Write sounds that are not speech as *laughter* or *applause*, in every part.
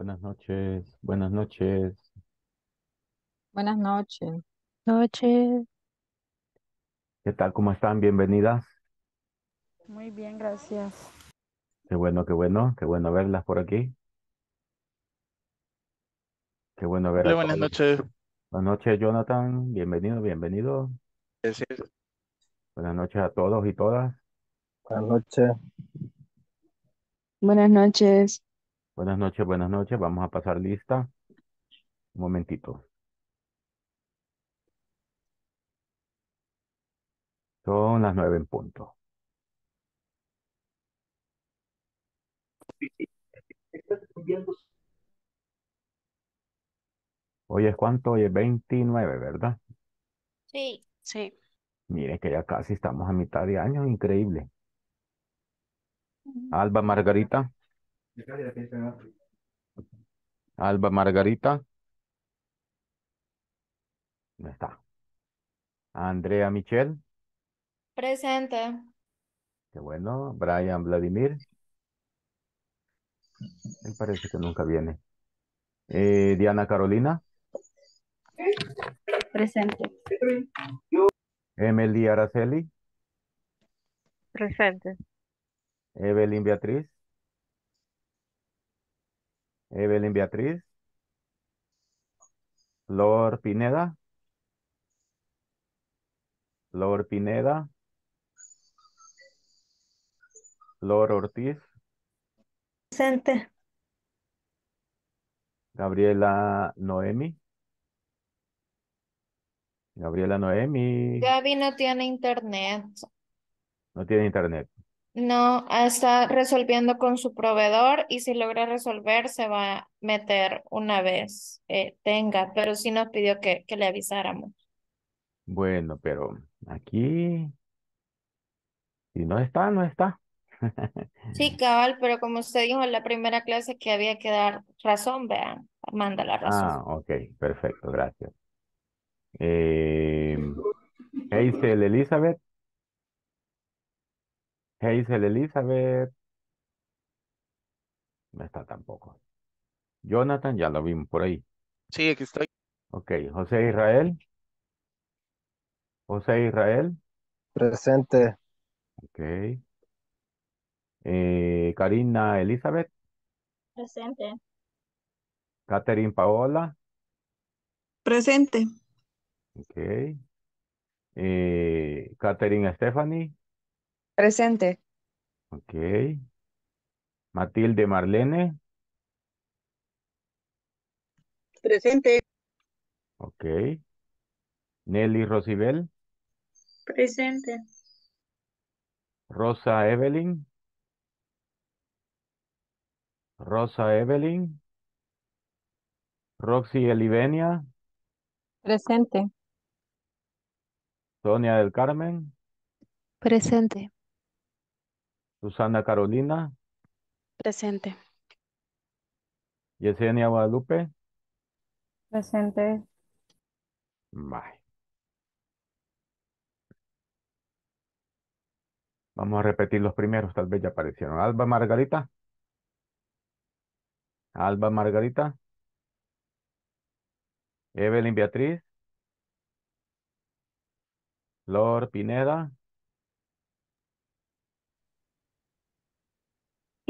Buenas noches, buenas noches. Buenas noches. Noche. ¿Qué tal? ¿Cómo están? Bienvenidas. Muy bien, gracias. Qué bueno, qué bueno, qué bueno verlas por aquí. Qué bueno ver Hola, a buenas noches. Buenas noches, Jonathan. Bienvenido, bienvenido. Buenas noches a todos y todas. Buenas noches. Buenas noches. Buenas noches, buenas noches. Vamos a pasar lista. Un momentito. Son las nueve en punto. Hoy es cuánto? Hoy es 29, ¿verdad? Sí. Sí. Miren que ya casi estamos a mitad de año, increíble. Alba Margarita. Alba Margarita. No está. Andrea Michelle. Presente. Qué bueno. Brian Vladimir. Él parece que nunca viene. Eh, Diana Carolina. Presente. Emily Araceli. Presente. Evelyn Beatriz. Evelyn Beatriz. Flor Pineda. Flor Pineda. Flor Ortiz. Presente. Gabriela Noemi. Gabriela Noemi. Gaby no tiene internet. No tiene internet. No, está resolviendo con su proveedor y si logra resolver se va a meter una vez eh, tenga, pero sí nos pidió que, que le avisáramos. Bueno, pero aquí, si no está, no está. Sí, *laughs* cabal, pero como usted dijo en la primera clase que había que dar razón, vean, manda la razón. Ah, ok, perfecto, gracias. Eh, Hazel Elizabeth. Hazel Elizabeth. No está tampoco. Jonathan, ya lo vimos por ahí. Sí, aquí estoy. Ok, José Israel. José Israel. Presente. Ok. Eh, Karina Elizabeth. Presente. Catherine Paola. Presente. Ok. Eh, Catherine Stephanie. Presente. Ok. Matilde Marlene. Presente. Ok. Nelly Rosibel. Presente. Rosa Evelyn. Rosa Evelyn. Roxy Elivenia. Presente. Sonia del Carmen. Presente. Susana Carolina. Presente. Yesenia Guadalupe. Presente. Bye. Vamos a repetir los primeros, tal vez ya aparecieron. Alba Margarita. Alba Margarita. Evelyn Beatriz. Flor Pineda.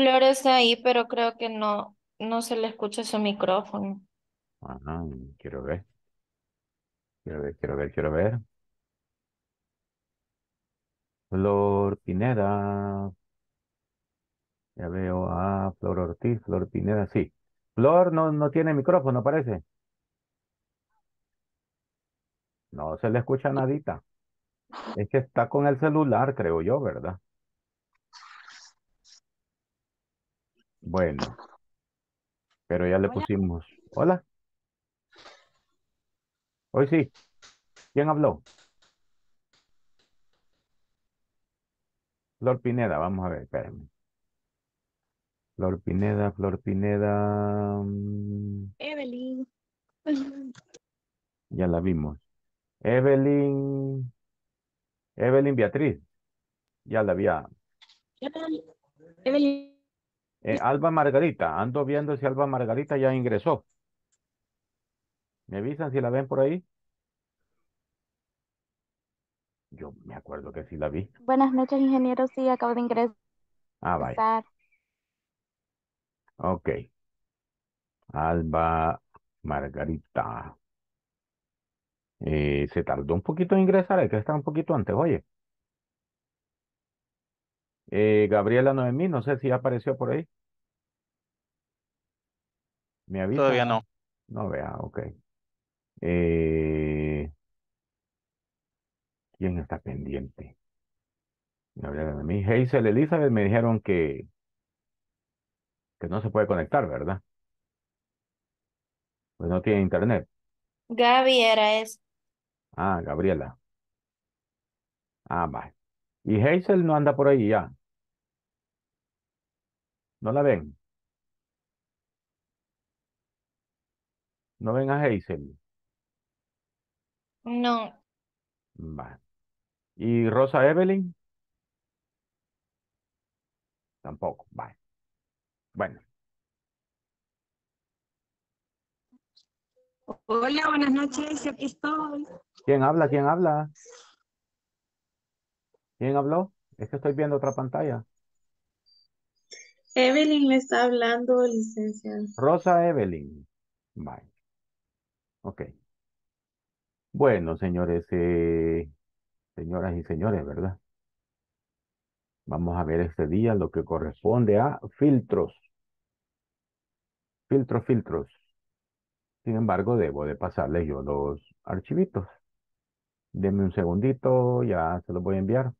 Flor está ahí, pero creo que no, no se le escucha su micrófono. Ajá, quiero ver. Quiero ver, quiero ver, quiero ver. Flor Pineda. Ya veo a Flor Ortiz, Flor Pineda, sí. Flor no, no tiene micrófono, parece. No se le escucha *laughs* nadita. Es que está con el celular, creo yo, ¿verdad? Bueno. Pero ya le Hola. pusimos. Hola. Hoy sí. ¿Quién habló? Flor Pineda, vamos a ver, espérenme. Flor Pineda, Flor Pineda. mm, Evelyn. Ya la vimos. Evelyn. Evelyn Beatriz. Ya la había. Evelyn. Eh, Alba Margarita, ando viendo si Alba Margarita ya ingresó. ¿Me avisan si la ven por ahí? Yo me acuerdo que sí la vi. Buenas noches, ingeniero. Sí, acabo de ingresar. Ah, vaya. Ok. Alba Margarita. Eh, se tardó un poquito en ingresar, hay que estar un poquito antes, oye. Eh, Gabriela Noemí, no sé si apareció por ahí. ¿Me avisa? Todavía no. No vea, ok. Eh, ¿quién está pendiente? Gabriela Noemí. Hazel Elizabeth me dijeron que, que no se puede conectar, ¿verdad? Pues no tiene internet. Gaby era es. Ah, Gabriela. Ah, va. Y Hazel no anda por ahí ya. ¿No la ven? ¿No ven a Hazel? No. Va. ¿Y Rosa Evelyn? Tampoco. Va. Bueno, Hola, buenas noches, aquí estoy. ¿quién habla? ¿Quién habla? ¿Quién habló? Es que estoy viendo otra pantalla. Evelyn le está hablando, licenciado. Rosa Evelyn. Bye. Ok. Bueno, señores, eh, señoras y señores, ¿verdad? Vamos a ver este día lo que corresponde a filtros. Filtros, filtros. Sin embargo, debo de pasarles yo los archivitos. Denme un segundito, ya se los voy a enviar.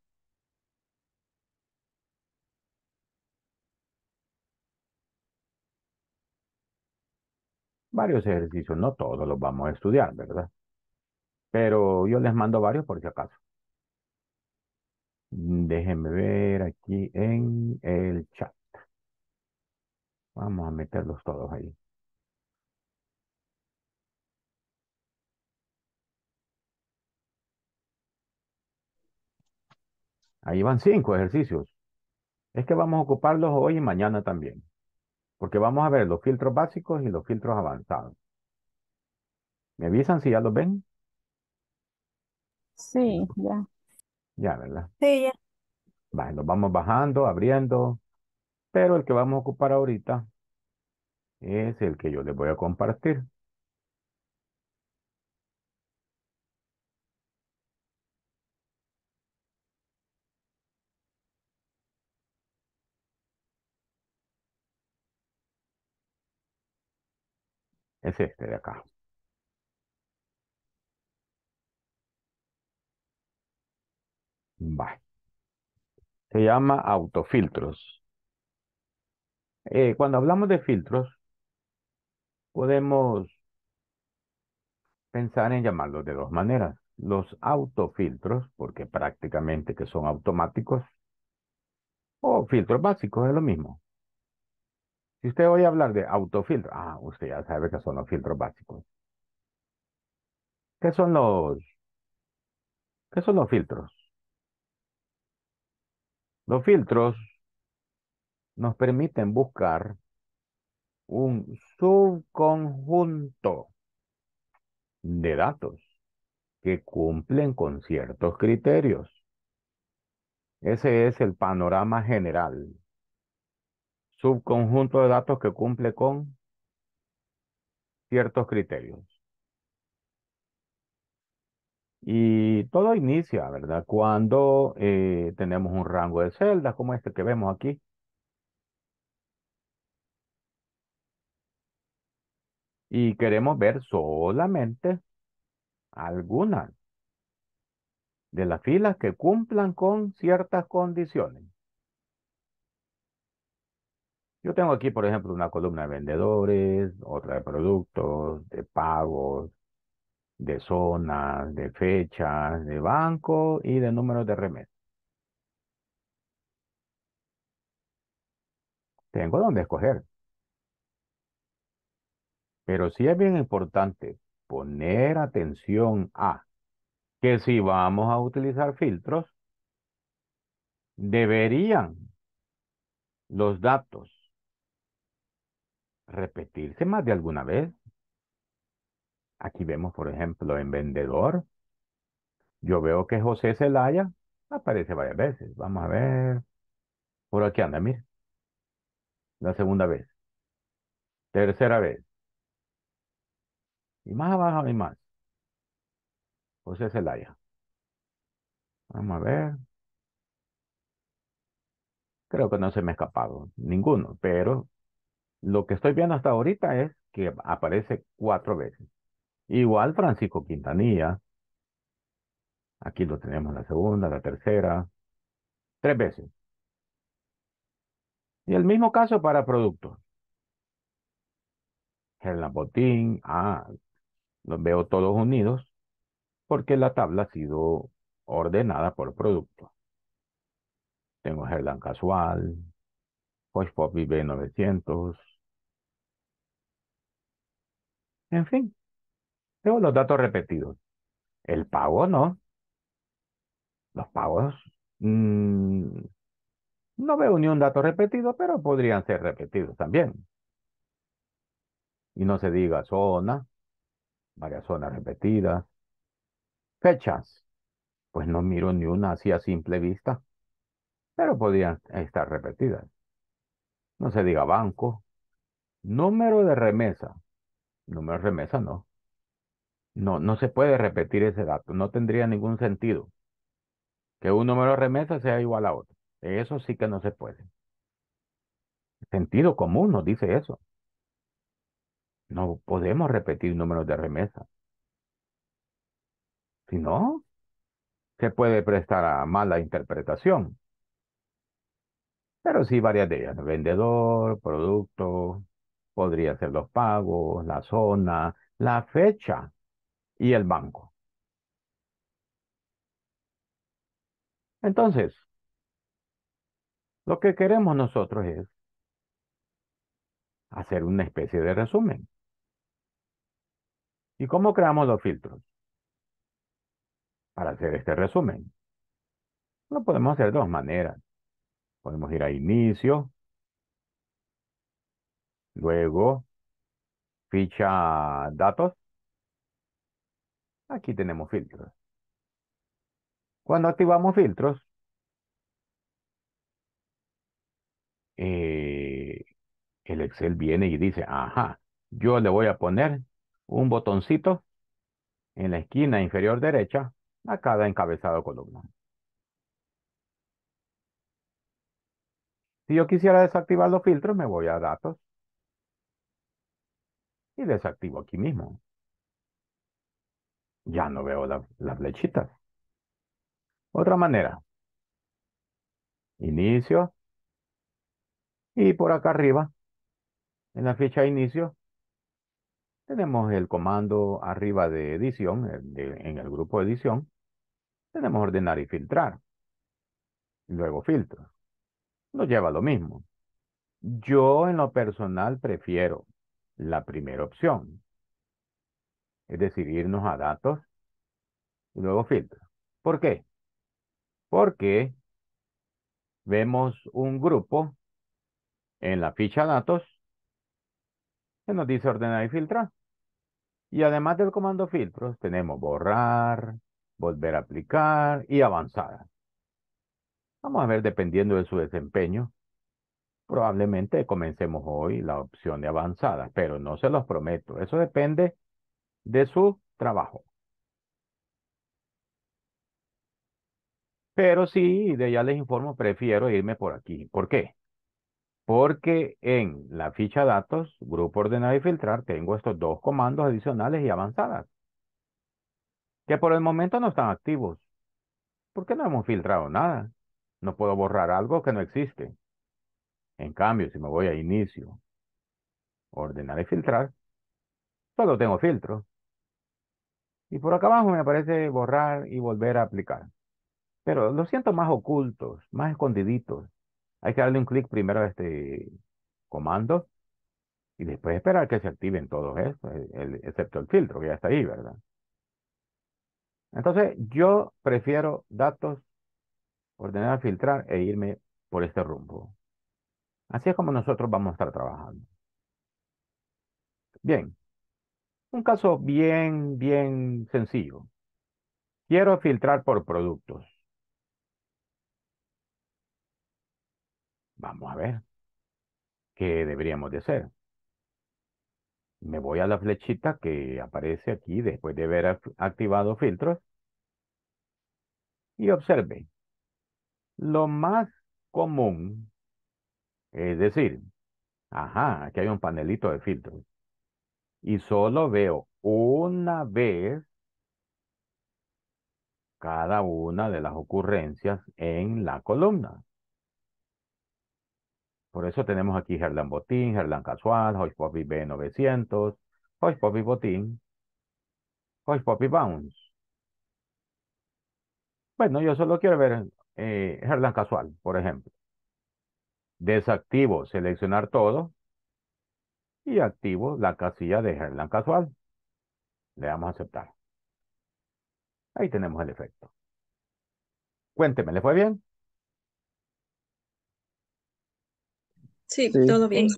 Varios ejercicios, no todos los vamos a estudiar, ¿verdad? Pero yo les mando varios por si acaso. Déjenme ver aquí en el chat. Vamos a meterlos todos ahí. Ahí van cinco ejercicios. Es que vamos a ocuparlos hoy y mañana también. Porque vamos a ver los filtros básicos y los filtros avanzados. ¿Me avisan si ya los ven? Sí, ya. Ya, ¿verdad? Sí, ya. Vale, los vamos bajando, abriendo. Pero el que vamos a ocupar ahorita es el que yo les voy a compartir. Es este de acá. Vale. Se llama autofiltros. Eh, cuando hablamos de filtros, podemos pensar en llamarlos de dos maneras. Los autofiltros, porque prácticamente que son automáticos, o filtros básicos, es lo mismo. Si usted oye hablar de autofiltro, ah, usted ya sabe que son los filtros básicos. ¿Qué son los, qué son los filtros? Los filtros nos permiten buscar un subconjunto de datos que cumplen con ciertos criterios. Ese es el panorama general. Subconjunto de datos que cumple con ciertos criterios. Y todo inicia, ¿verdad? Cuando eh, tenemos un rango de celdas como este que vemos aquí. Y queremos ver solamente algunas de las filas que cumplan con ciertas condiciones. Yo tengo aquí, por ejemplo, una columna de vendedores, otra de productos, de pagos, de zonas, de fechas, de banco y de números de remesa. Tengo donde escoger. Pero sí es bien importante poner atención a que si vamos a utilizar filtros, deberían los datos repetirse más de alguna vez. Aquí vemos, por ejemplo, en vendedor. Yo veo que José Zelaya aparece varias veces. Vamos a ver. Por aquí anda, mire. La segunda vez. Tercera vez. Y más abajo y más. José Zelaya. Vamos a ver. Creo que no se me ha escapado ninguno, pero lo que estoy viendo hasta ahorita es que aparece cuatro veces. Igual Francisco Quintanilla. Aquí lo tenemos la segunda, la tercera, tres veces. Y el mismo caso para productos. Gerlán Botín, ah, los veo todos unidos porque la tabla ha sido ordenada por producto. Tengo Gerlán Casual, Posh Poppy B900. En fin, tengo los datos repetidos. El pago no. Los pagos mm, no veo ni un dato repetido, pero podrían ser repetidos también. Y no se diga zona, varias zonas repetidas. Fechas, pues no miro ni una así a simple vista, pero podrían estar repetidas. No se diga banco. Número de remesa. Número de remesa no. No, no se puede repetir ese dato. No tendría ningún sentido que un número de remesa sea igual a otro. Eso sí que no se puede. Sentido común nos dice eso. No podemos repetir números de remesa. Si no, se puede prestar a mala interpretación. Pero sí varias de ellas. Vendedor, producto, podría ser los pagos, la zona, la fecha y el banco. Entonces, lo que queremos nosotros es hacer una especie de resumen. ¿Y cómo creamos los filtros? Para hacer este resumen. Lo podemos hacer de dos maneras. Podemos ir a inicio. Luego, ficha datos. Aquí tenemos filtros. Cuando activamos filtros, eh, el Excel viene y dice, ajá, yo le voy a poner un botoncito en la esquina inferior derecha a cada encabezado columna. Si yo quisiera desactivar los filtros, me voy a datos y desactivo aquí mismo. Ya no veo las flechitas. Otra manera. Inicio. Y por acá arriba, en la ficha de inicio, tenemos el comando arriba de edición, en el grupo edición. Tenemos ordenar y filtrar. Luego filtro. Nos lleva lo mismo. Yo en lo personal prefiero la primera opción. Es decir, irnos a datos y luego filtro. ¿Por qué? Porque vemos un grupo en la ficha datos que nos dice ordenar y filtrar. Y además del comando filtros, tenemos borrar, volver a aplicar y avanzar. Vamos a ver, dependiendo de su desempeño, probablemente comencemos hoy la opción de avanzada, pero no se los prometo. Eso depende de su trabajo. Pero sí, de ya les informo, prefiero irme por aquí. ¿Por qué? Porque en la ficha datos, grupo ordenar y filtrar, tengo estos dos comandos adicionales y avanzadas. Que por el momento no están activos. Porque no hemos filtrado nada. No puedo borrar algo que no existe. En cambio, si me voy a inicio, ordenar y filtrar, solo tengo filtros. Y por acá abajo me aparece borrar y volver a aplicar. Pero lo siento más ocultos, más escondiditos. Hay que darle un clic primero a este comando y después esperar que se activen todos estos, excepto el filtro que ya está ahí, ¿verdad? Entonces, yo prefiero datos, ordenar, filtrar e irme por este rumbo. Así es como nosotros vamos a estar trabajando. Bien. Un caso bien, bien sencillo. Quiero filtrar por productos. Vamos a ver. ¿Qué deberíamos de hacer? Me voy a la flechita que aparece aquí después de haber ac- activado filtros. Y observe. Lo más común, es decir, ajá, aquí hay un panelito de filtros. Y solo veo una vez cada una de las ocurrencias en la columna. Por eso tenemos aquí Herlan Botín, Herlan Casual, Hodge Poppy B900, Hodge Poppy Botín, Hodge Poppy Bounce. Bueno, yo solo quiero ver eh, Casual, por ejemplo. Desactivo seleccionar todo y activo la casilla de Herlan Casual. Le damos a aceptar. Ahí tenemos el efecto. Cuénteme, ¿le fue bien? Sí, Sí. todo bien.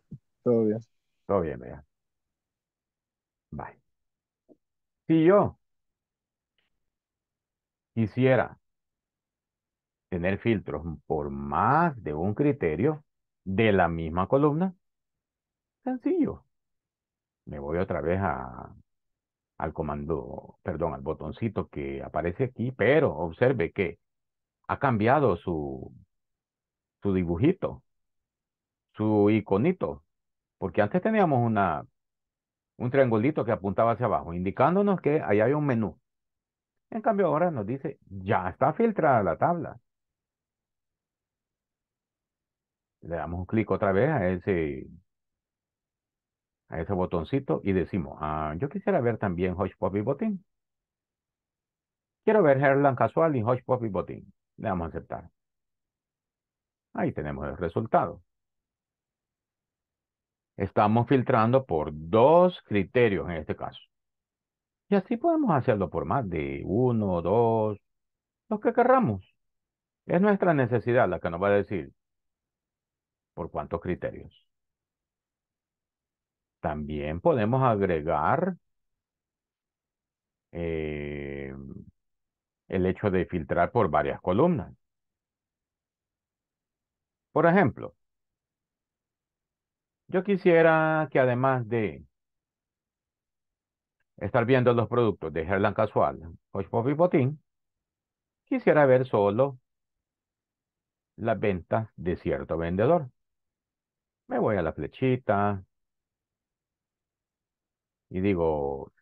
Todo bien. Todo bien, vea. Bye. Si yo quisiera tener filtros por más de un criterio de la misma columna, sencillo. Me voy otra vez a, al comando, perdón, al botoncito que aparece aquí, pero observe que ha cambiado su, su dibujito, su iconito, porque antes teníamos una, un triangulito que apuntaba hacia abajo, indicándonos que ahí hay un menú. En cambio ahora nos dice, ya está filtrada la tabla. Le damos un clic otra vez a ese, a ese botoncito y decimos, ah, yo quisiera ver también Hodge Poppy Botín. Quiero ver Herland Casual y Hodge Poppy Botín. Le damos a aceptar. Ahí tenemos el resultado. Estamos filtrando por dos criterios en este caso. Y así podemos hacerlo por más de uno, dos, los que querramos. Es nuestra necesidad la que nos va a decir por cuántos criterios. También podemos agregar eh, el hecho de filtrar por varias columnas. Por ejemplo, yo quisiera que además de estar viendo los productos de Herland Casual, Hodge Poppy Botín, quisiera ver solo las ventas de cierto vendedor. Me voy a la flechita y digo,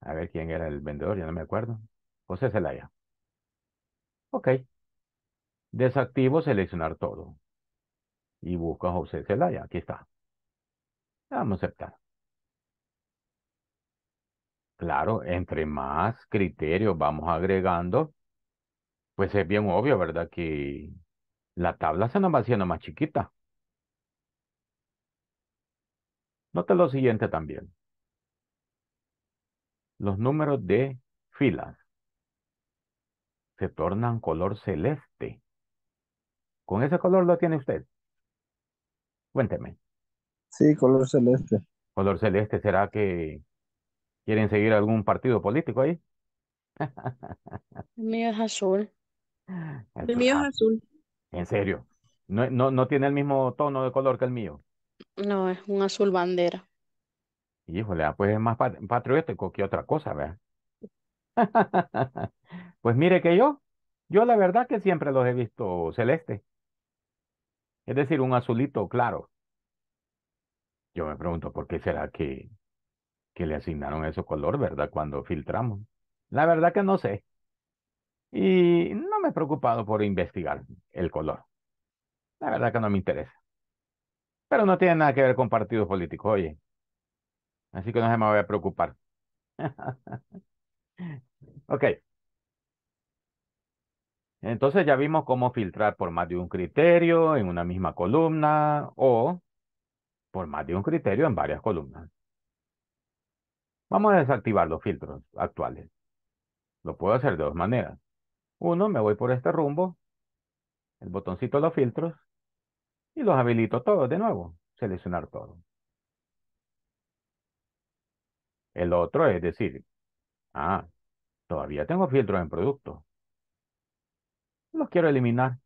a ver quién era el vendedor, ya no me acuerdo. José Zelaya. Ok. Desactivo seleccionar todo. Y busco a José Zelaya. Aquí está. Vamos a aceptar. Claro, entre más criterios vamos agregando, pues es bien obvio, ¿verdad? Que la tabla se nos va haciendo más chiquita. Note lo siguiente también. Los números de filas se tornan color celeste. ¿Con ese color lo tiene usted? Cuénteme. Sí, color celeste. Color celeste, ¿será que quieren seguir algún partido político ahí? El mío es azul. *laughs* El mío Ah, es azul. En serio. No, no, no tiene el mismo tono de color que el mío. No, es un azul bandera. Híjole, ah, pues es más pat- patriótico que otra cosa, ¿verdad? *laughs* Pues mire que yo, yo la verdad que siempre los he visto celeste. Es decir, un azulito claro. Yo me pregunto por qué será que, que le asignaron ese color, ¿verdad? Cuando filtramos. La verdad que no sé. Y no me he preocupado por investigar el color. La verdad que no me interesa. Pero no tiene nada que ver con partidos políticos, oye. Así que no se me voy a preocupar. *laughs* Ok. Entonces ya vimos cómo filtrar por más de un criterio en una misma columna o por más de un criterio en varias columnas. Vamos a desactivar los filtros actuales. Lo puedo hacer de dos maneras. Uno, me voy por este rumbo, el botoncito de los filtros y los habilito todos de nuevo. Seleccionar todo. El otro es decir, ah, todavía tengo filtros en producto. Los quiero eliminar.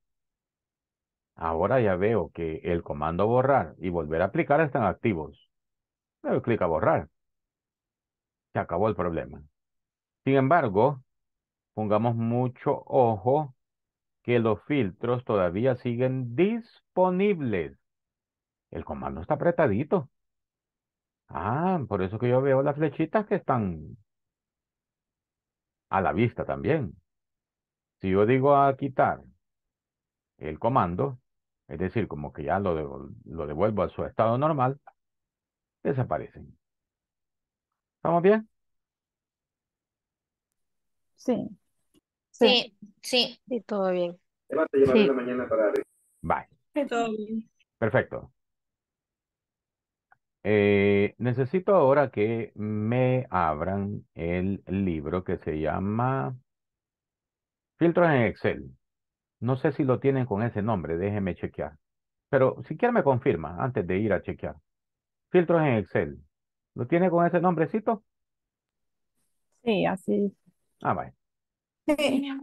Ahora ya veo que el comando borrar y volver a aplicar están activos. Le doy clic a borrar. Se acabó el problema. Sin embargo, pongamos mucho ojo que los filtros todavía siguen disponibles. El comando está apretadito. Ah, por eso que yo veo las flechitas que están a la vista también. Si yo digo a quitar el comando, es decir, como que ya lo, lo devuelvo a su estado normal, desaparecen. ¿Estamos bien? Sí. Sí, sí. Sí, todo bien. Sí. Bye. Todo bien. Perfecto. Eh, necesito ahora que me abran el libro que se llama Filtros en Excel. No sé si lo tienen con ese nombre, déjenme chequear. Pero si quiere me confirma antes de ir a chequear. Filtros en Excel. ¿Lo tiene con ese nombrecito? Sí, así. Ah, vaya.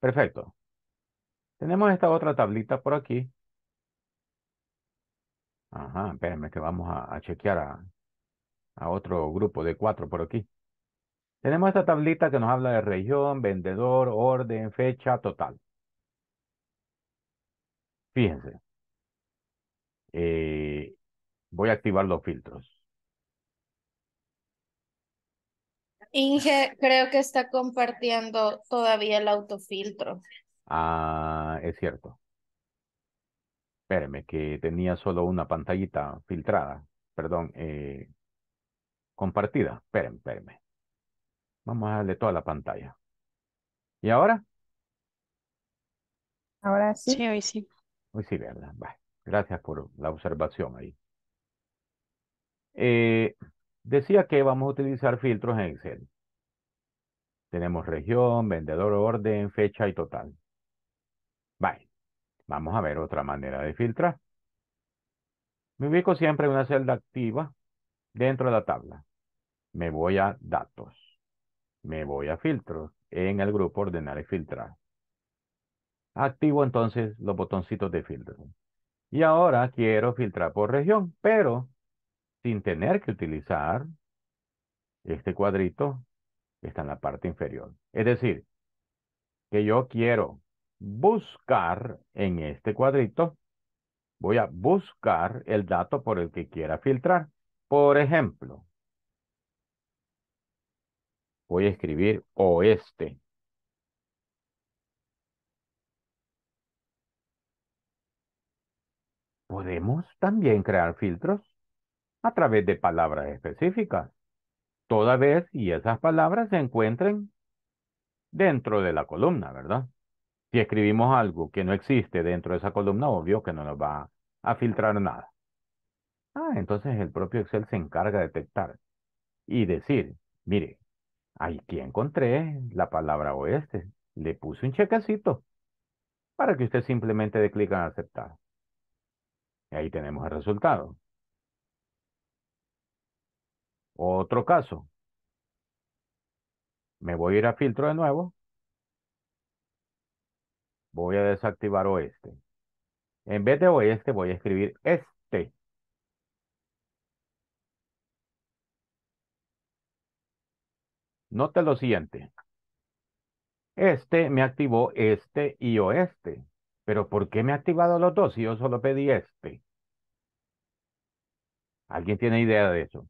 Perfecto. Tenemos esta otra tablita por aquí. Ajá, espérenme que vamos a, a chequear a, a otro grupo de cuatro por aquí. Tenemos esta tablita que nos habla de región, vendedor, orden, fecha, total. Fíjense. Eh, voy a activar los filtros. Inge, creo que está compartiendo todavía el autofiltro. Ah, es cierto. Espérenme, que tenía solo una pantallita filtrada. Perdón, eh, compartida. Espérenme, espérenme. Vamos a darle toda la pantalla. ¿Y ahora? Ahora sí. Sí, hoy sí. Hoy sí, ¿verdad? Vale. Gracias por la observación ahí. Eh, decía que vamos a utilizar filtros en Excel. Tenemos región, vendedor, orden, fecha y total. Vale. Vamos a ver otra manera de filtrar. Me ubico siempre en una celda activa dentro de la tabla. Me voy a datos. Me voy a filtros. En el grupo ordenar y filtrar. Activo entonces los botoncitos de filtro. Y ahora quiero filtrar por región, pero sin tener que utilizar este cuadrito que está en la parte inferior. Es decir, que yo quiero buscar en este cuadrito, voy a buscar el dato por el que quiera filtrar. Por ejemplo, voy a escribir oeste. Podemos también crear filtros a través de palabras específicas, toda vez y esas palabras se encuentren dentro de la columna, ¿verdad? Si escribimos algo que no existe dentro de esa columna, obvio que no nos va a filtrar nada. Ah, entonces el propio Excel se encarga de detectar y decir, mire, aquí encontré la palabra oeste. Le puse un chequecito para que usted simplemente dé clic en aceptar. Y ahí tenemos el resultado. Otro caso. Me voy a ir a filtro de nuevo. Voy a desactivar oeste. En vez de oeste voy a escribir este. Note lo siguiente. Este me activó este y oeste. Pero ¿por qué me ha activado los dos si yo solo pedí este? ¿Alguien tiene idea de eso?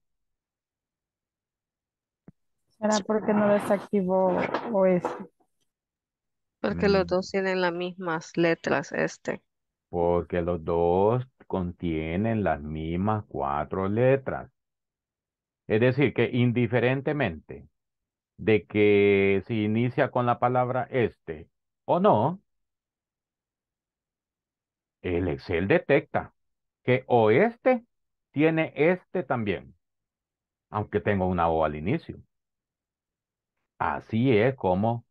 ¿Será porque no desactivó oeste? Porque los Mm. dos tienen las mismas letras, este. Porque los dos contienen las mismas cuatro letras. Es decir, que indiferentemente de que si inicia con la palabra este o no, el Excel detecta que oeste tiene este también, aunque tenga una O al inicio. Así es como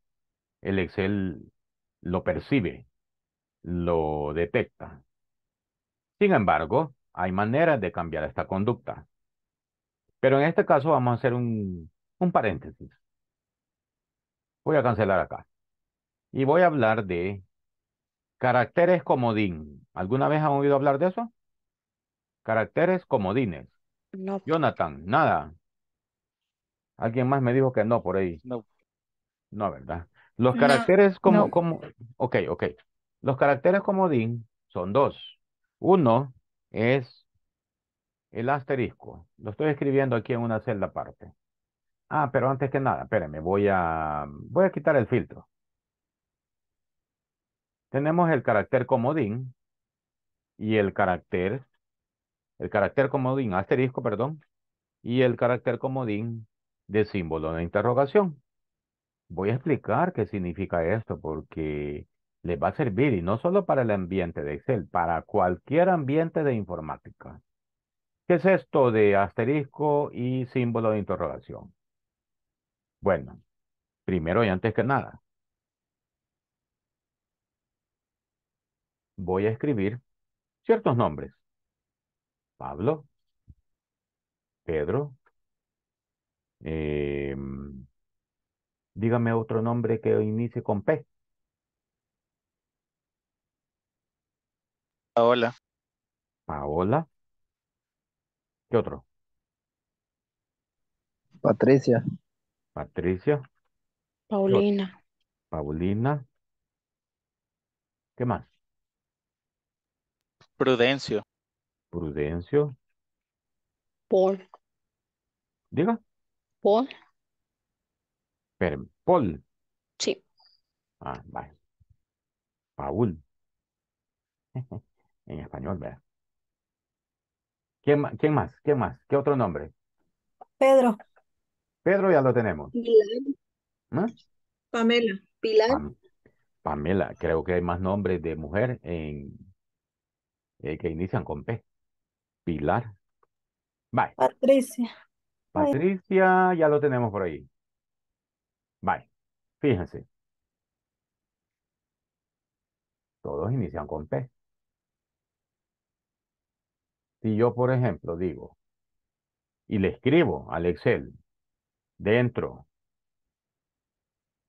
el Excel lo percibe, lo detecta. Sin embargo, hay maneras de cambiar esta conducta. Pero en este caso vamos a hacer un, un paréntesis. Voy a cancelar acá. Y voy a hablar de caracteres comodín. ¿Alguna vez han oído hablar de eso? Caracteres comodines. No. Jonathan, nada. Alguien más me dijo que no por ahí. No. No, ¿verdad? Los No. caracteres como, No. como, ok, ok. Los caracteres comodín son dos. Uno es el asterisco. Lo estoy escribiendo aquí en una celda aparte. Ah, pero antes que nada, espérenme, voy a, voy a quitar el filtro. Tenemos el carácter comodín y el carácter, el carácter comodín asterisco, perdón, y el carácter comodín de símbolo de interrogación. Voy a explicar qué significa esto porque les va a servir y no solo para el ambiente de Excel, para cualquier ambiente de informática. ¿Qué es esto de asterisco y símbolo de interrogación? Bueno, primero y antes que nada, voy a escribir ciertos nombres. Pablo, Pedro, em, dígame otro nombre que inicie con P. Hola. Paola. ¿Qué otro? Patricia, Patricia, Paulina. Paulina. ¿Qué más? Prudencio. Prudencio. Paul. Diga. Paul. Espérame. Paul. Sí. Ah, vale. Paul. *laughs* En español, vea. ¿Quién, quién más? ¿Quién más? ¿Qué otro nombre? Pedro. Pedro ya lo tenemos. Pilar. Pamela. Pilar. Pam- Pamela, creo que hay más nombres de mujer en eh, que inician con P. Pilar. Bye. Patricia. Patricia, ya lo tenemos por ahí. Bye. Fíjense. Todos inician con P. Si yo, por ejemplo, digo y le escribo al Excel dentro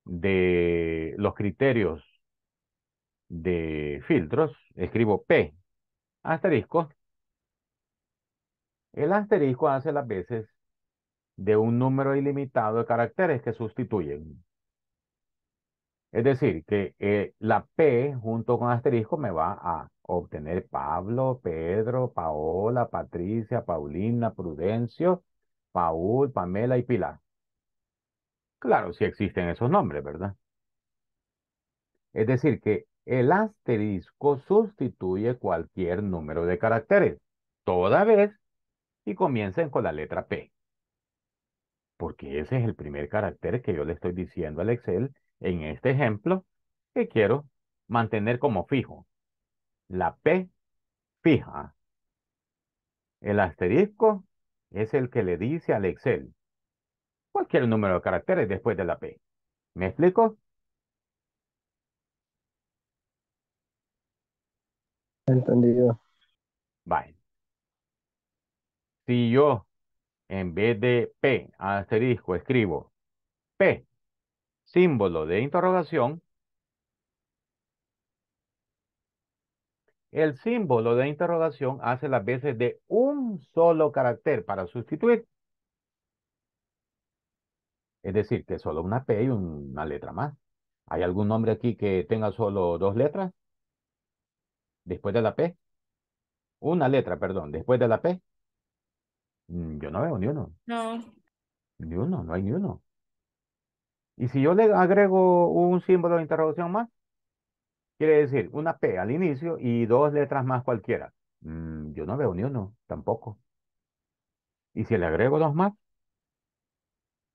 de los criterios de filtros, escribo P asterisco, el asterisco hace las veces de un número ilimitado de caracteres que sustituyen. Es decir, que eh, la P junto con asterisco me va a obtener Pablo, Pedro, Paola, Patricia, Paulina, Prudencio, Paul, Pamela y Pilar. Claro, si existen esos nombres, ¿verdad? Es decir, que el asterisco sustituye cualquier número de caracteres, toda vez y comiencen con la letra P. Porque ese es el primer carácter que yo le estoy diciendo al Excel en este ejemplo que quiero mantener como fijo. La P fija. El asterisco es el que le dice al Excel cualquier número de caracteres después de la P. ¿Me explico? entendido. Vale. Si yo en vez de P asterisco escribo P símbolo de interrogación, el símbolo de interrogación hace las veces de un solo carácter para sustituir. Es decir, que solo una P y una letra más. ¿Hay algún nombre aquí que tenga solo dos letras? Después de la P. Una letra, perdón, después de la P. Mm, Yo no veo ni uno. No. Ni uno, no hay ni uno. Y si yo le agrego un símbolo de interrogación más, quiere decir una P al inicio y dos letras más cualquiera. Mm, yo no veo ni uno, tampoco. Y si le agrego dos más,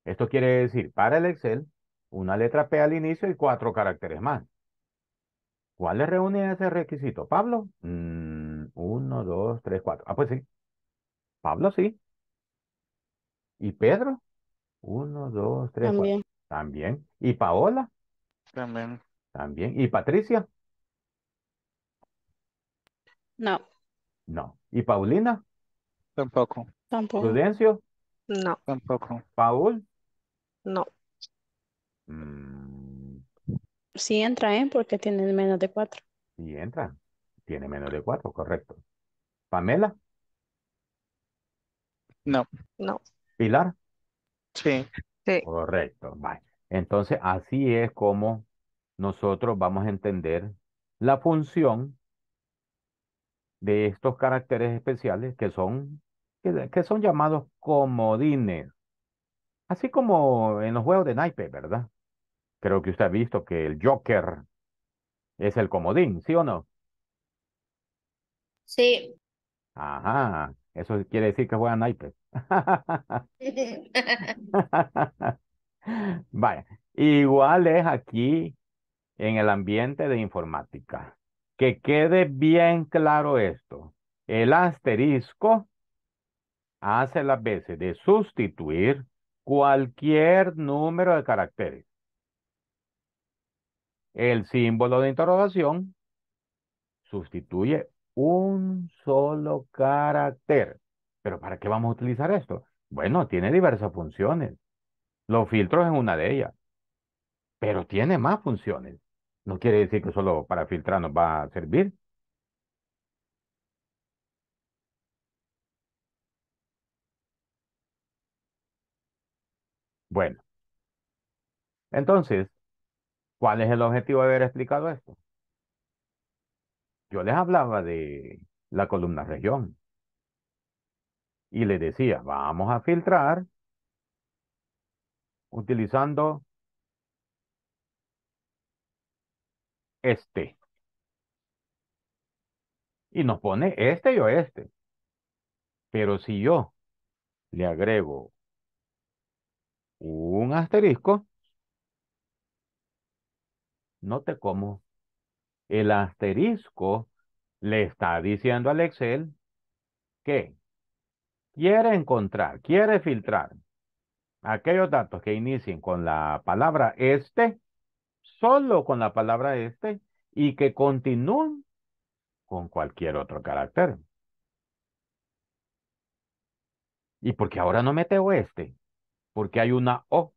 esto quiere decir para el Excel una letra P al inicio y cuatro caracteres más. ¿Cuáles reúnen ese requisito? ¿Pablo? Mm, uno, dos, tres, cuatro. Ah, pues sí. Pablo sí. ¿Y Pedro? Uno, dos, tres, cuatro. También. También. ¿Y Paola? También. También. ¿Y Patricia? No. No. ¿Y Paulina? Tampoco. Tampoco. ¿Prudencio? No, Tampoco. Paul. no. Mm, Sí entra, ¿eh? Porque tiene menos de cuatro. sí entra. Tiene menos de cuatro, correcto. Pamela. No. No. Pilar. Sí. Correcto. Vale. Entonces, así es como nosotros vamos a entender la función de estos caracteres especiales que son, que, que son llamados comodines. Así como en los juegos de naipes, ¿verdad? Creo que usted ha visto que el Joker es el comodín, ¿sí o no? Sí. Ajá, eso quiere decir que juega naipes. *laughs* Vaya, igual es aquí en el ambiente de informática. Que quede bien claro esto. El asterisco hace las veces de sustituir cualquier número de caracteres. El símbolo de interrogación sustituye un solo carácter. ¿Pero para qué vamos a utilizar esto? Bueno, tiene diversas funciones. Los filtros es una de ellas. Pero tiene más funciones. No quiere decir que solo para filtrar nos va a servir. Bueno. Entonces, ¿cuál es el objetivo de haber explicado esto? Yo les hablaba de la columna región. Y les decía, vamos a filtrar utilizando este. Y nos pone este y oeste. Pero si yo le agrego un asterisco, note cómo el asterisco le está diciendo al Excel que quiere encontrar, quiere filtrar aquellos datos que inicien con la palabra este, solo con la palabra este, y que continúen con cualquier otro carácter. ¿Y por qué ahora no mete oeste? Porque hay una O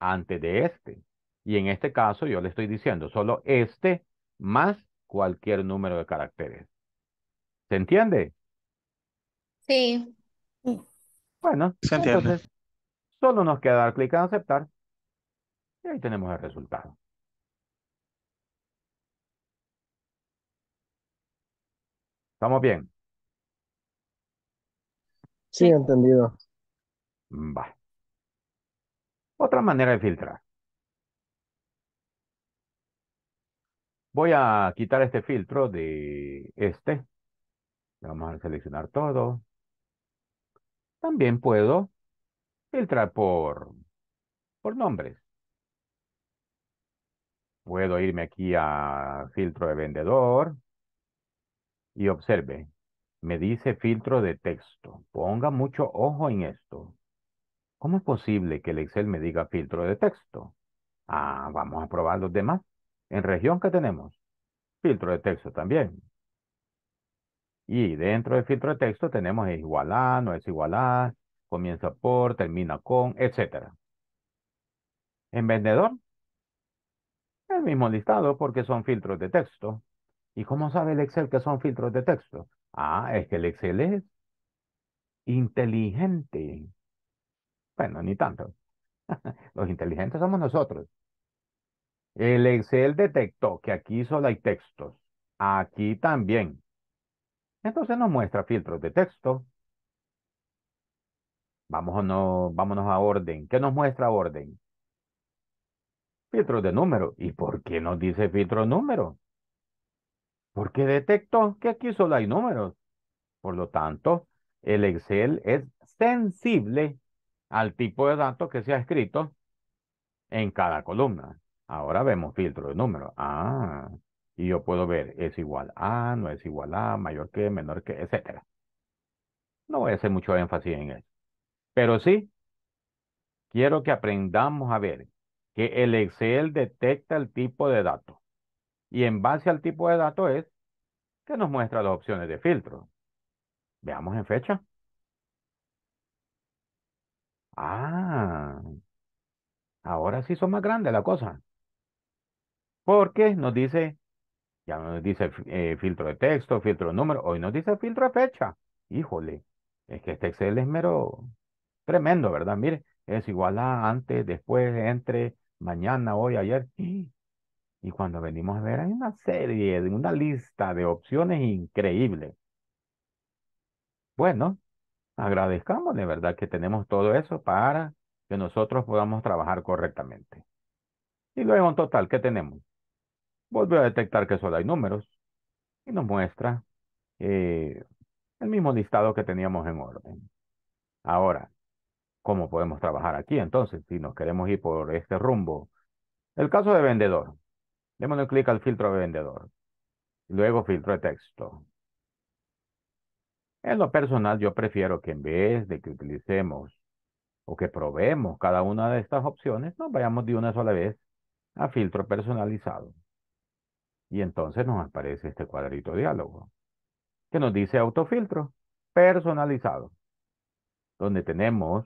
antes de este. Y en este caso yo le estoy diciendo solo este más cualquier número de caracteres. ¿Se entiende? Sí. Bueno, Se entiende. entonces solo nos queda dar clic en aceptar y ahí tenemos el resultado. ¿Estamos bien? Sí, entendido. Va. Otra manera de filtrar. Voy a quitar este filtro de este. Vamos a seleccionar todo. También puedo filtrar por, por nombres. Puedo irme aquí a filtro de vendedor y observe, me dice filtro de texto. Ponga mucho ojo en esto. ¿Cómo es posible que el Excel me diga filtro de texto? Ah, vamos a probar los demás. En región, ¿qué tenemos? Filtro de texto también. Y dentro del filtro de texto tenemos es igual a, no es igual a, comienza por, termina con, etcétera. En vendedor, el mismo listado porque son filtros de texto. ¿Y cómo sabe el Excel que son filtros de texto? Ah, es que el Excel es inteligente. Bueno, ni tanto. *laughs* Los inteligentes somos nosotros. El Excel detectó que aquí solo hay textos. Aquí también. Entonces nos muestra filtros de texto. Vámonos, vámonos a orden. ¿Qué nos muestra orden? Filtros de número. ¿Y por qué nos dice filtro número? Porque detectó que aquí solo hay números. Por lo tanto, el Excel es sensible al tipo de datos que se ha escrito en cada columna. Ahora vemos filtro de número. Ah, y yo puedo ver es igual a, no es igual a, mayor que, menor que, etcétera. No voy a hacer mucho énfasis en eso. Pero sí, quiero que aprendamos a ver que el Excel detecta el tipo de dato. Y en base al tipo de dato es que nos muestra las opciones de filtro. Veamos en fecha. Ah, ahora sí son más grandes la cosa. Porque nos dice, ya no nos dice eh, filtro de texto, filtro de número, hoy nos dice filtro de fecha. Híjole, es que este Excel es mero tremendo, ¿verdad? Mire, es igual a antes, después, entre, mañana, hoy, ayer. Y, y cuando venimos a ver, hay una serie, una lista de opciones increíbles. Bueno, agradezcamos de verdad que tenemos todo eso para que nosotros podamos trabajar correctamente. Y luego en total, ¿qué tenemos? Volvió a detectar que solo hay números y nos muestra eh, el mismo listado que teníamos en orden. Ahora, ¿cómo podemos trabajar aquí entonces si nos queremos ir por este rumbo? El caso de vendedor. Démosle clic al filtro de vendedor. Luego filtro de texto. En lo personal, yo prefiero que en vez de que utilicemos o que probemos cada una de estas opciones, nos vayamos de una sola vez a filtro personalizado. Y entonces nos aparece este cuadrito diálogo que nos dice autofiltro personalizado, donde tenemos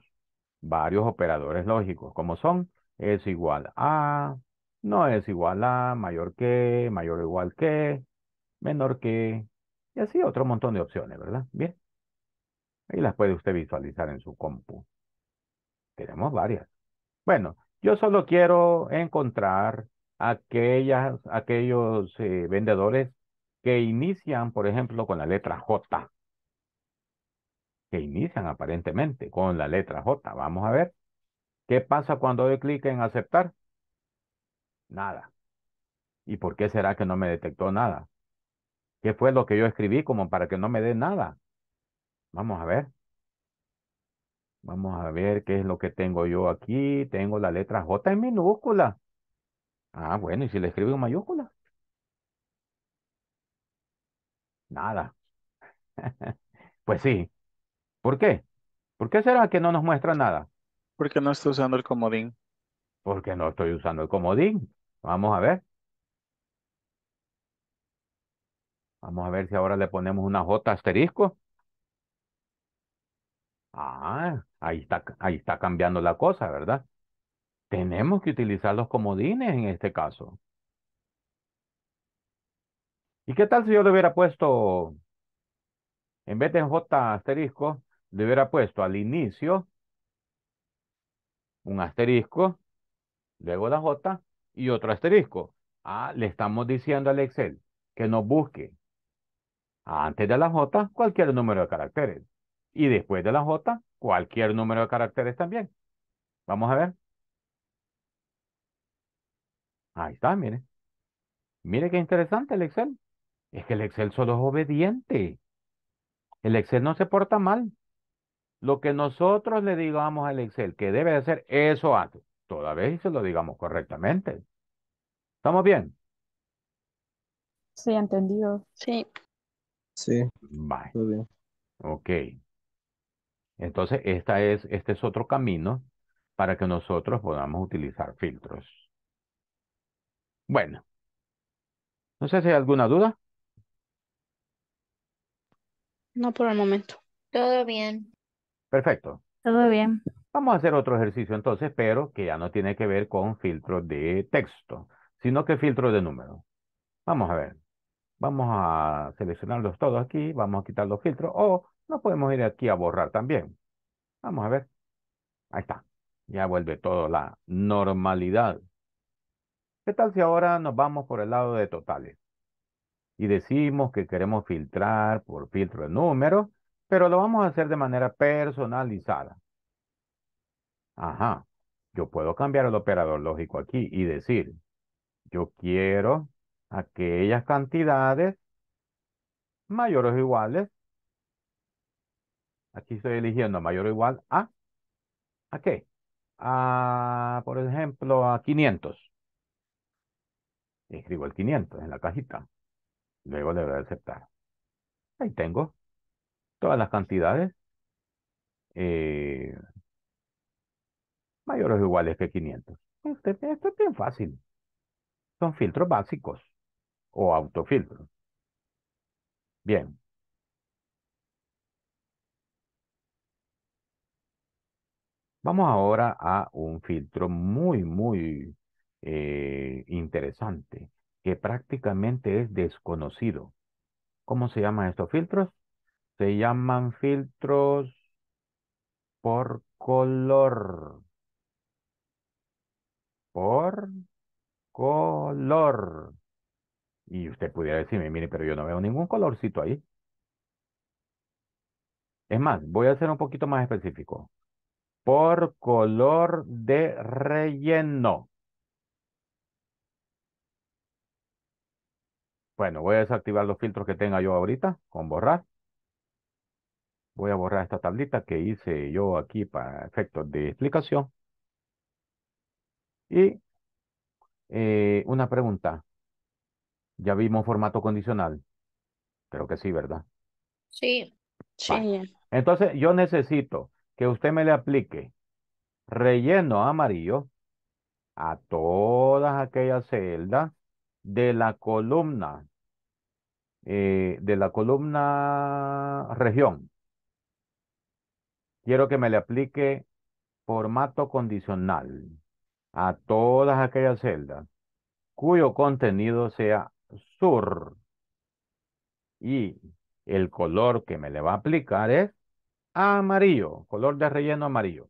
varios operadores lógicos, como son es igual a, no es igual a, mayor que, mayor o igual que, menor que, y así otro montón de opciones, ¿verdad? Bien. Ahí las puede usted visualizar en su compu. Tenemos varias. Bueno, yo solo quiero encontrar aquellas, aquellos eh, vendedores que inician, por ejemplo, con la letra J. Que inician aparentemente con la letra J. Vamos a ver. ¿Qué pasa cuando doy clic en aceptar? Nada. ¿Y por qué será que no me detectó nada? ¿Qué fue lo que yo escribí como para que no me dé nada? Vamos a ver. Vamos a ver qué es lo que tengo yo aquí. Tengo la letra J en minúscula. Ah, bueno, ¿y si le escribo en mayúscula? Nada. *laughs* Pues sí. ¿Por qué? ¿Por qué será que no nos muestra nada? Porque no está usando el comodín. Porque no estoy usando el comodín. Vamos a ver. Vamos a ver si ahora le ponemos una J asterisco. Ah, ahí está, ahí está cambiando la cosa, ¿verdad? Tenemos que utilizar los comodines en este caso. ¿Y qué tal si yo le hubiera puesto, en vez de J asterisco, le hubiera puesto al inicio un asterisco, luego la J y otro asterisco? Ah, le estamos diciendo al Excel que nos busque antes de la J cualquier número de caracteres y después de la J cualquier número de caracteres también. Vamos a ver. Ahí está, mire. Mire qué interesante el Excel. Es que el Excel solo es obediente. El Excel no se porta mal. Lo que nosotros le digamos al Excel que debe hacer, eso hace. Toda vez se lo digamos correctamente. ¿Estamos bien? Sí, entendido. Sí. Sí, Bye. todo bien. Ok. Entonces, esta es, este es otro camino para que nosotros podamos utilizar filtros. Bueno. No sé si hay alguna duda. No por el momento. Todo bien. Perfecto. Todo bien. Vamos a hacer otro ejercicio entonces, pero que ya no tiene que ver con filtros de texto, sino que filtros de número. Vamos a ver. Vamos a seleccionarlos todos aquí, vamos a quitar los filtros o nos podemos ir aquí a borrar también. Vamos a ver. Ahí está. Ya vuelve todo la normalidad. ¿Qué tal si ahora nos vamos por el lado de totales? Y decimos que queremos filtrar por filtro de número, pero lo vamos a hacer de manera personalizada. Ajá. Yo puedo cambiar el operador lógico aquí y decir, yo quiero aquellas cantidades mayores o iguales. Aquí estoy eligiendo mayor o igual a, ¿a qué? A, por ejemplo, a 500. Escribo el 500 en la cajita. Luego le doy a aceptar. Ahí tengo todas las cantidades eh, mayores o iguales que 500. Este, esto es bien fácil. Son filtros básicos o autofiltros. Bien. Vamos ahora a un filtro muy, muy eh, interesante, que prácticamente es desconocido. ¿Cómo se llaman estos filtros? Se llaman filtros por color. Por color. Y usted pudiera decirme, mire, pero yo no veo ningún colorcito ahí. Es más, voy a ser un poquito más específico. Por color de relleno. Bueno, voy a desactivar los filtros que tenga yo ahorita con borrar. Voy a borrar esta tablita que hice yo aquí para efectos de explicación. Y eh, una pregunta. ¿Ya vimos formato condicional? Creo que sí, ¿verdad? Sí. Sí. Entonces, yo necesito que usted me le aplique relleno amarillo a todas aquellas celdas de la columna, eh, de la columna región. Quiero que me le aplique formato condicional a todas aquellas celdas cuyo contenido sea sur. Y el color que me le va a aplicar es amarillo, color de relleno amarillo.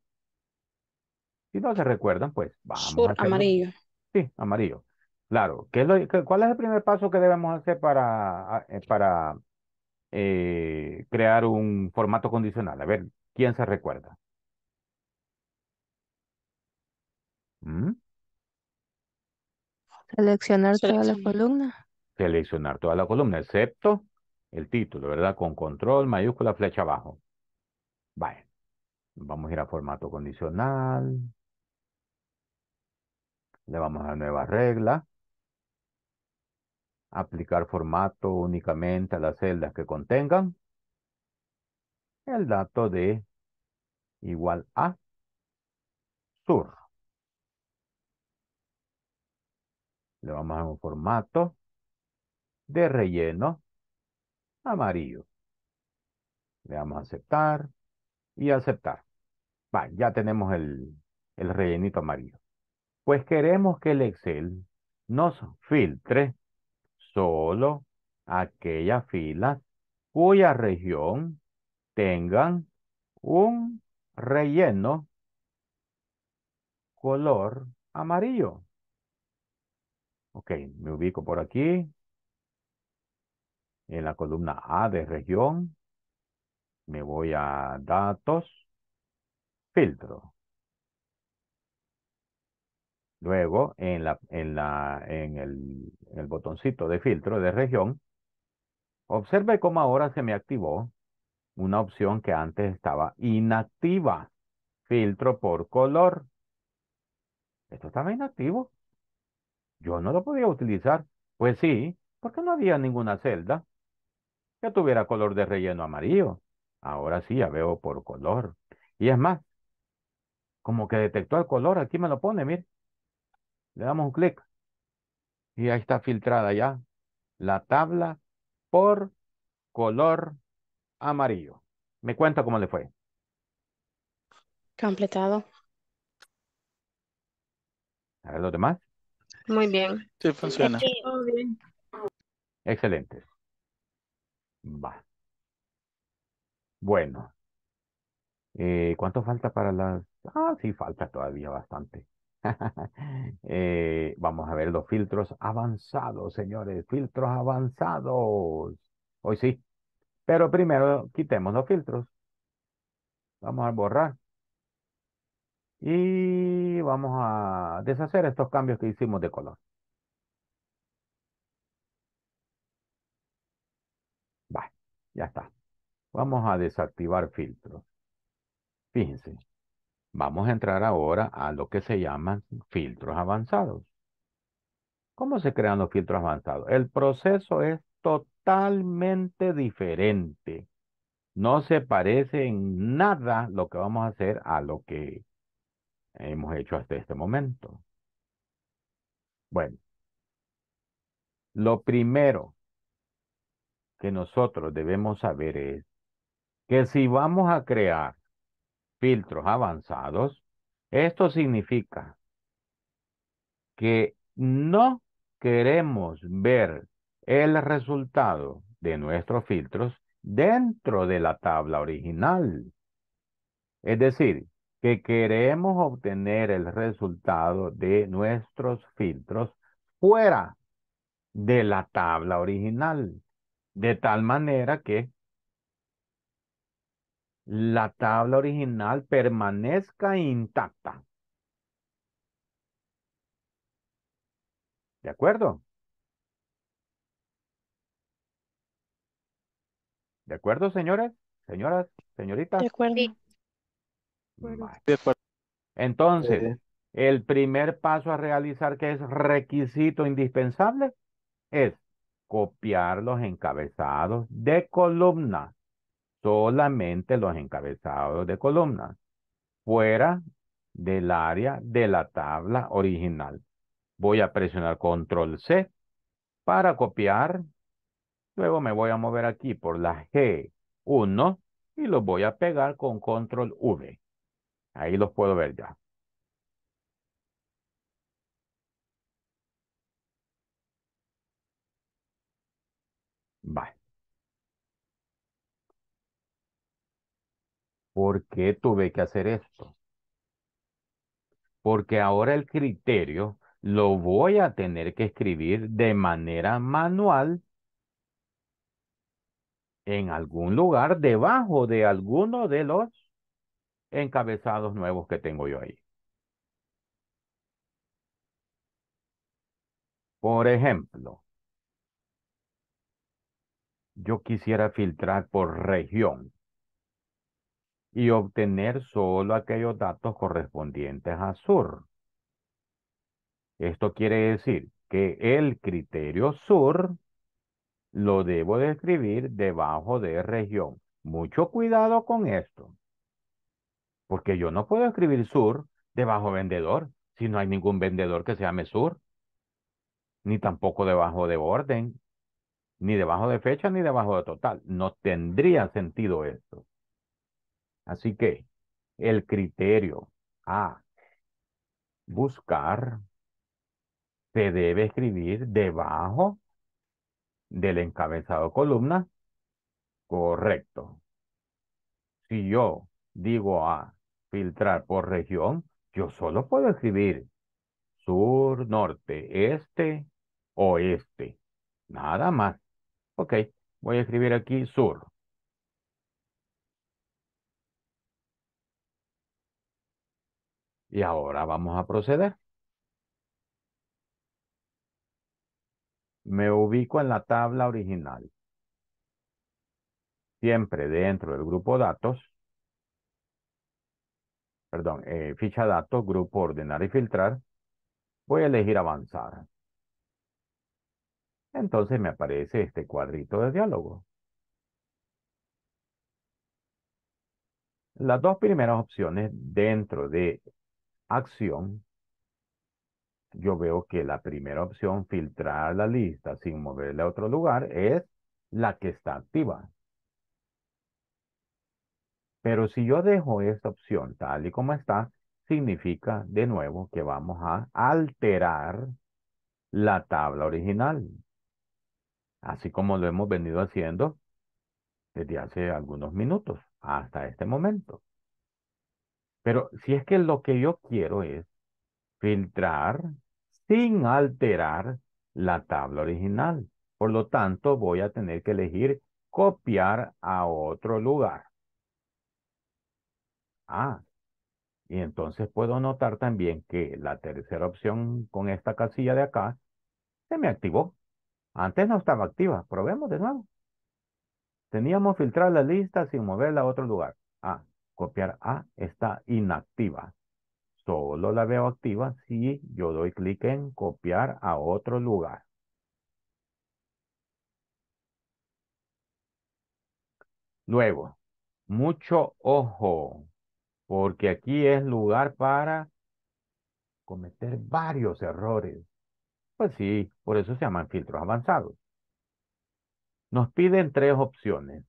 Si no se recuerdan, pues vamos a Sur hacerlo. amarillo. Sí, amarillo. Claro. ¿Qué es lo- qué- ¿Cuál es el primer paso que debemos hacer para, a- eh, para eh, crear un formato condicional? A ver, ¿quién se recuerda? ¿Mm? Seleccionar toda la columna. Seleccionar toda la columna, excepto el título, ¿verdad? Con control, mayúscula, flecha abajo. Vale. Vamos a ir a formato condicional. Le vamos a dar nueva regla. Aplicar formato únicamente a las celdas que contengan el dato de igual a sur. Le vamos a un formato de relleno amarillo. Le damos a aceptar y aceptar. Va, ya tenemos el, el rellenito amarillo. Pues queremos que el Excel nos filtre solo aquellas filas cuya región tengan un relleno color amarillo. Ok, me ubico por aquí. En la columna A de región. Me voy a datos. Filtro. Luego, en la, en la, en el, en el botoncito de filtro de región, observe cómo ahora se me activó una opción que antes estaba inactiva. Filtro por color. Esto estaba inactivo. Yo no lo podía utilizar. Pues sí, porque no había ninguna celda que tuviera color de relleno amarillo. Ahora sí, ya veo por color. Y es más, como que detectó el color, aquí me lo pone, mire. Le damos un clic. Y ahí está filtrada ya la tabla por color amarillo. Me cuenta cómo le fue. Completado. A ver los demás. Muy bien. Sí, funciona. Aquí, Todo bien. Excelente. Va. Bueno. Eh, ¿cuánto falta para las...? Ah, sí, falta todavía bastante. *laughs* Eh, vamos a ver los filtros avanzados, señores. Filtros avanzados. Hoy sí. Pero primero quitemos los filtros. Vamos a borrar. Y vamos a deshacer estos cambios que hicimos de color. Va, ya está. Vamos a desactivar filtros. Fíjense. Vamos a entrar ahora a lo que se llaman filtros avanzados. ¿Cómo se crean los filtros avanzados? El proceso es totalmente diferente. No se parece en nada lo que vamos a hacer a lo que hemos hecho hasta este momento. Bueno, lo primero que nosotros debemos saber es que si vamos a crear filtros avanzados, Esto significa que no queremos ver el resultado de nuestros filtros dentro de la tabla original. Es decir, que queremos obtener el resultado de nuestros filtros fuera de la tabla original. De tal manera que la tabla original permanezca intacta. ¿De acuerdo? ¿De acuerdo, señores? Señoras, señoritas. De acuerdo. Sí. Vale. De acuerdo. Entonces, Sí. el primer paso a realizar que es requisito indispensable es copiar los encabezados de columna. Solamente los encabezados de columna. Fuera del área de la tabla original. Voy a presionar control C para copiar. Luego me voy a mover aquí por la G1 y los voy a pegar con control V. Ahí los puedo ver ya. Vale. ¿Por qué tuve que hacer esto? Porque ahora el criterio lo voy a tener que escribir de manera manual en algún lugar debajo de alguno de los encabezados nuevos que tengo yo ahí. Por ejemplo, yo quisiera filtrar por región y obtener solo aquellos datos correspondientes a sur. Esto quiere decir que el criterio sur lo debo de escribir debajo de región. Mucho cuidado con esto. Porque yo no puedo escribir sur debajo vendedor si no hay ningún vendedor que se llame sur. Ni tampoco debajo de orden, ni debajo de fecha, ni debajo de total. No tendría sentido esto. Así que el criterio a buscar se debe escribir debajo del encabezado columna correcto. Si yo digo a filtrar por región, yo solo puedo escribir sur, norte, este, oeste. Nada más. Ok, voy a escribir aquí sur. Y ahora vamos a proceder. Me ubico en la tabla original. Siempre dentro del grupo datos. Perdón, eh, ficha datos, grupo ordenar y filtrar. Voy a elegir avanzar. Entonces me aparece este cuadrito de diálogo. Las dos primeras opciones dentro de acción, yo veo que la primera opción, filtrar la lista sin moverle a otro lugar, es la que está activa. Pero si yo dejo esta opción tal y como está, significa de nuevo que vamos a alterar la tabla original. Así como lo hemos venido haciendo desde hace algunos minutos hasta este momento. Pero si es que lo que yo quiero es filtrar sin alterar la tabla original. Por lo tanto, voy a tener que elegir copiar a otro lugar. Ah, y entonces puedo notar también que la tercera opción con esta casilla de acá se me activó. Antes no estaba activa. Probemos de nuevo. Teníamos filtrar la lista sin moverla a otro lugar. Copiar A está inactiva. Solo la veo activa si yo doy clic en copiar a otro lugar. Luego, mucho ojo, porque aquí es lugar para cometer varios errores. Pues sí, por eso se llaman filtros avanzados. Nos piden tres opciones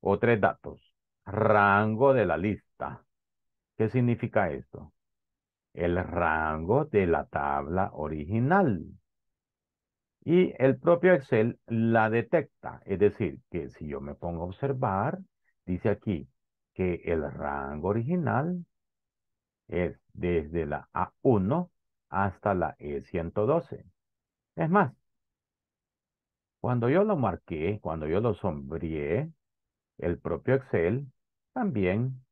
o tres datos. Rango de la lista. ¿Qué significa esto? el rango de la tabla original. Y el propio Excel la detecta. Es decir, que si yo me pongo a observar, dice aquí que el rango original es desde la A1 hasta la E112. Es más, cuando yo lo marqué, cuando yo lo sombreé, el propio Excel también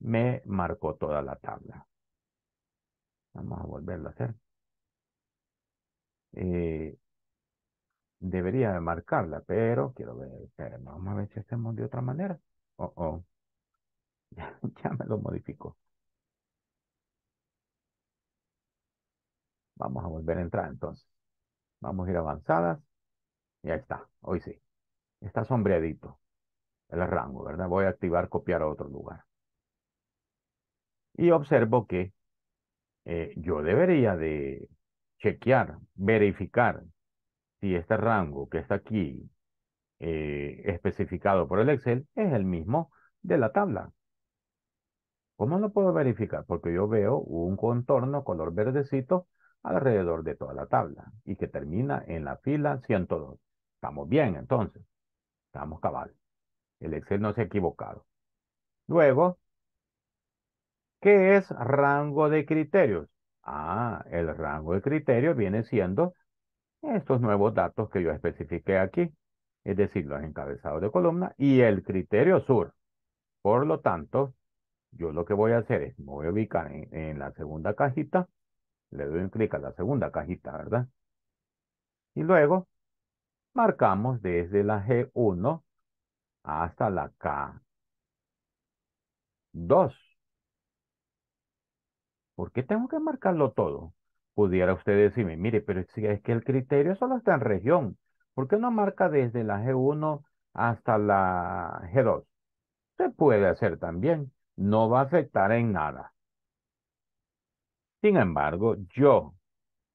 me marcó toda la tabla. Vamos a volverlo a hacer. Eh, debería de marcarla, pero quiero ver, vamos a ver si hacemos de otra manera. Oh, oh. *laughs* Ya, ya me lo modificó. Vamos a volver a entrar entonces. Vamos a ir avanzadas. Y ahí está, hoy sí. Está sombreadito el rango, ¿verdad? Voy a activar copiar a otro lugar. Y observo que eh, yo debería de chequear, verificar si este rango que está aquí eh, especificado por el Excel es el mismo de la tabla. ¿Cómo lo puedo verificar? Porque yo veo un contorno color verdecito alrededor de toda la tabla y que termina en la fila 102. Estamos bien, entonces. Estamos cabal. El Excel no se ha equivocado. Luego, ¿qué es rango de criterios? Ah, el rango de criterios viene siendo estos nuevos datos que yo especifiqué aquí, es decir, los encabezados de columna y el criterio sur. Por lo tanto, yo lo que voy a hacer es, me voy a ubicar en, en la segunda cajita, le doy un clic a la segunda cajita, ¿verdad? Y luego marcamos desde la G1 hasta la K2. ¿Por qué tengo que marcarlo todo? Pudiera usted decirme, mire, pero si es que el criterio solo está en región. ¿Por qué no marca desde la G1 hasta la G2? Se puede hacer también. No va a afectar en nada. Sin embargo, yo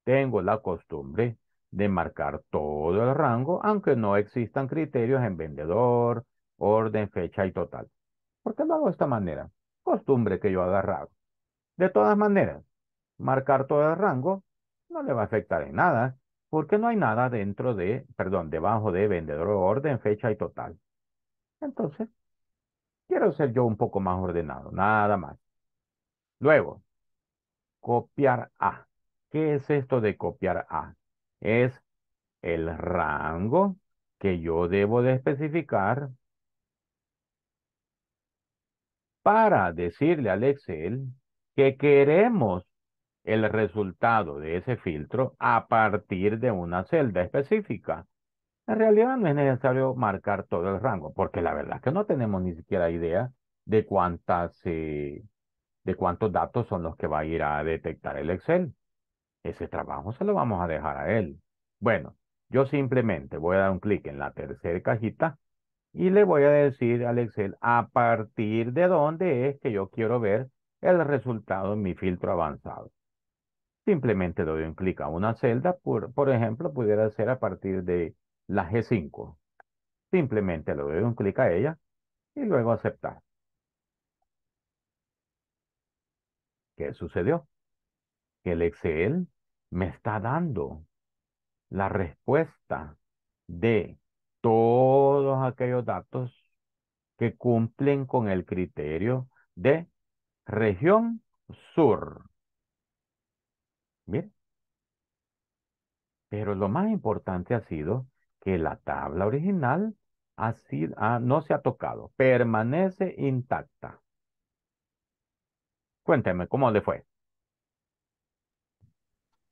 tengo la costumbre de marcar todo el rango, aunque no existan criterios en vendedor, orden, fecha y total. ¿Por qué lo hago de esta manera? Costumbre que yo he agarrado. De todas maneras, marcar todo el rango no le va a afectar en nada, porque no hay nada dentro de, perdón, debajo de vendedor, orden, fecha y total. Entonces, quiero ser yo un poco más ordenado, nada más. Luego, copiar A. ¿Qué es esto de copiar A? Es el rango que yo debo de especificar para decirle al Excel que queremos el resultado de ese filtro a partir de una celda específica. En realidad no es necesario marcar todo el rango, porque la verdad es que no tenemos ni siquiera idea de cuántas, eh, de cuántos datos son los que va a ir a detectar el Excel. Ese trabajo se lo vamos a dejar a él. Bueno, yo simplemente voy a dar un clic en la tercera cajita y le voy a decir al Excel a partir de dónde es que yo quiero ver el resultado en mi filtro avanzado. Simplemente doy un clic a una celda, por, por ejemplo, pudiera ser a partir de la G5. Simplemente le doy un clic a ella y luego aceptar. ¿Qué sucedió? El Excel me está dando la respuesta de todos aquellos datos que cumplen con el criterio de región sur. Bien. Pero lo más importante ha sido que la tabla original ha sido, ah, no se ha tocado, permanece intacta. Cuénteme, ¿cómo le fue?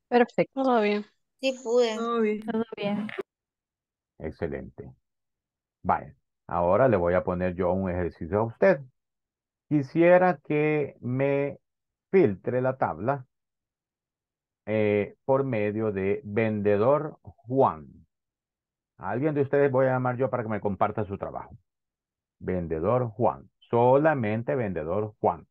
Perfecto. Todo bien. Sí pude. Todo bien. Todo bien. Excelente. Vaya, ahora le voy a poner yo un ejercicio a usted. Quisiera que me filtre la tabla eh, por medio de vendedor Juan. Alguien de ustedes voy a llamar yo para que me comparta su trabajo. Vendedor Juan. Solamente vendedor Juan.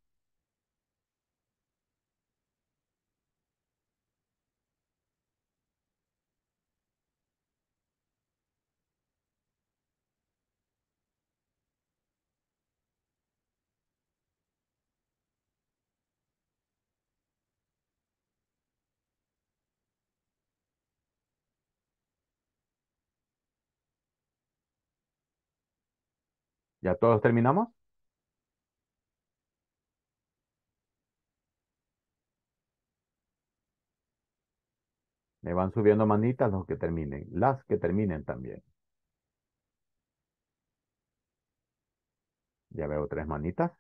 ¿Ya todos terminamos? Me van subiendo manitas los que terminen, las que terminen también. Ya veo tres manitas.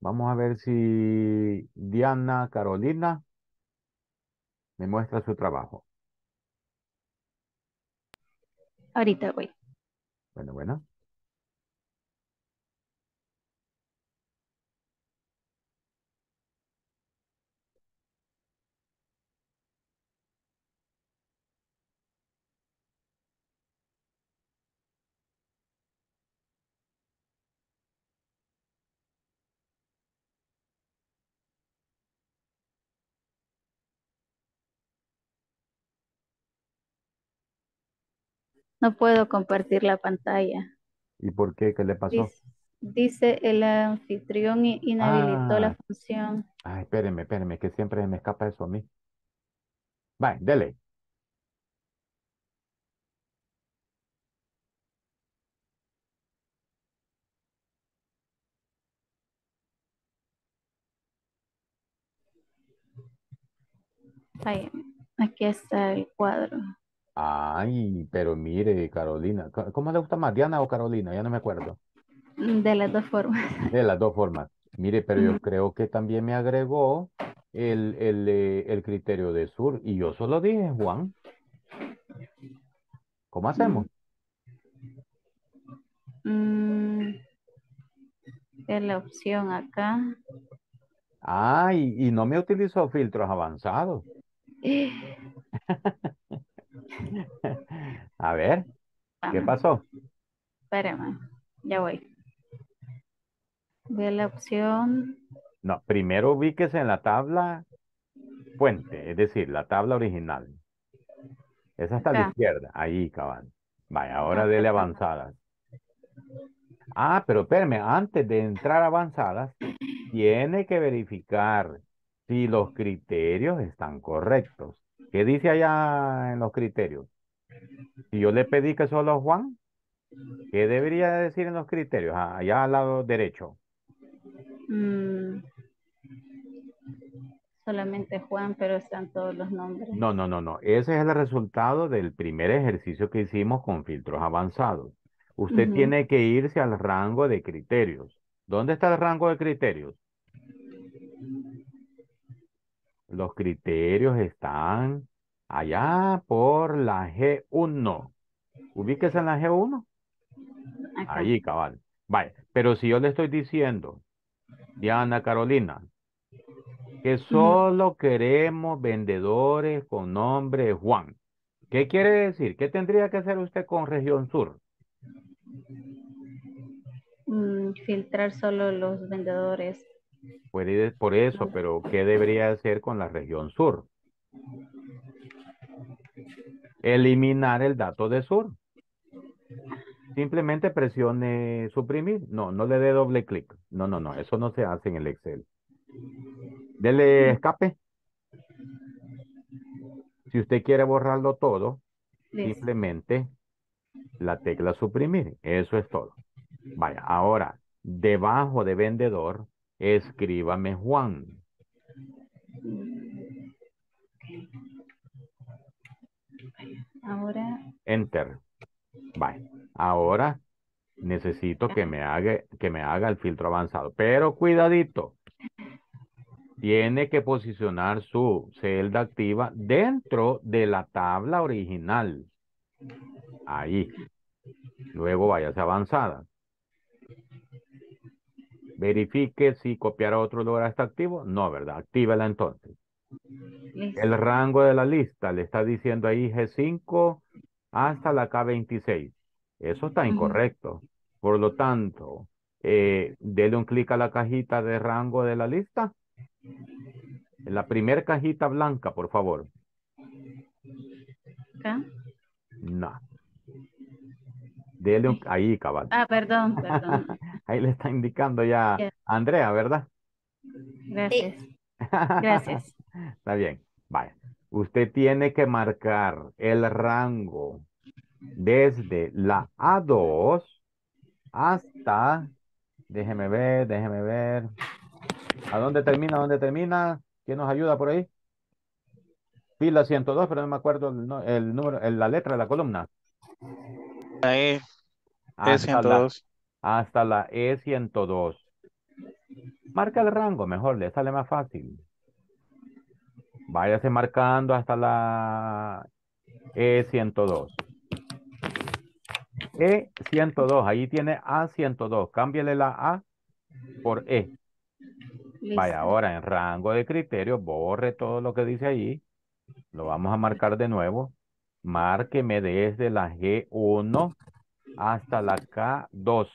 Vamos a ver si Diana Carolina me muestra su trabajo. Ahorita voy. Bueno, bueno. No puedo compartir la pantalla. ¿Y por qué? ¿Qué le pasó? Dice, dice el anfitrión inhabilitó la Ah. función. Ay, espérenme, espérenme, que siempre me escapa eso a mí. Vale, dele. Ahí, aquí está el cuadro. Ay, pero mire, Carolina. ¿Cómo le gusta más, Diana o Carolina? Ya no me acuerdo. De las dos formas. *laughs* De las dos formas. Mire, pero yo creo que también me agregó el, el, eh, el criterio de sur. Y yo solo dije, Juan. ¿Cómo hacemos? Mm, es la opción acá. Ah, y, y no me utilizó filtros avanzados. *laughs* *laughs* A ver, ¿qué Vamos, pasó? espérame, ya voy. De la opción, No, primero ubíquese en la tabla fuente, es decir, la tabla original. Esa está a la izquierda, ahí, cabal. Vaya, ahora Acá, dele avanzadas. Ah, pero espérame, antes de entrar avanzadas, tiene que verificar si los criterios están correctos. ¿Qué dice allá en los criterios? Si yo le pedí que solo Juan, ¿qué debería decir en los criterios? Ah, Allá al lado derecho. mm, solamente Juan, pero están todos los nombres. No, no, no, no. Ese es el resultado del primer ejercicio que hicimos con filtros avanzados. Usted tiene que irse al rango de criterios. ¿Dónde está el rango de criterios? Los criterios están allá por la G1. Ubíquese en la G1. Acá. Ahí, cabal. Vaya, pero si yo le estoy diciendo, Diana Carolina, que solo queremos vendedores con nombre Juan. ¿Qué quiere decir? ¿Qué tendría que hacer usted con región sur? Mm, filtrar solo los vendedores. Puede, por eso, pero ¿qué debería hacer con la región sur? Eliminar el dato de sur. Simplemente presione suprimir. No, no le dé doble clic. No, no, no, eso no se hace en el Excel. Dele escape. Si usted quiere borrarlo todo, simplemente la tecla suprimir. Eso es todo. Vaya, ahora, debajo de vendedor, escríbame Juan. Ahora, Enter. Vaya. Ahora necesito que me haga, que me haga el filtro avanzado. Pero cuidadito. Tiene que posicionar su celda activa dentro de la tabla original. Ahí. Luego váyase avanzada. Verifique si copiar a otro lugar está activo. No, ¿verdad? Actívela entonces. listo. El rango de la lista le está diciendo ahí G5 hasta la K26. Eso está incorrecto. Por lo tanto, eh, dele un clic a la cajita de rango de la lista. En la primera cajita blanca, por favor. Acá. No. Dele ahí, cabal. Ah, perdón, perdón. *laughs* ahí le está indicando ya. Andrea, ¿verdad? Gracias. Gracias. *laughs* está bien. Vaya. Usted tiene que marcar el rango desde la A2 hasta, déjeme ver, déjeme ver. ¿A dónde termina? Dónde termina? ¿Quién nos ayuda por ahí? Fila 102, pero no me acuerdo el, número, la letra de la columna. La E. E102. La, hasta la E102. E Marca el rango, mejor, le sale más fácil. Váyase marcando hasta la E102. E102, ahí tiene A102. Cámbiale la A por E. Vaya, ahora en rango de criterios, borre todo lo que dice allí. Lo vamos a marcar de nuevo. Márqueme desde la G1 hasta la K2.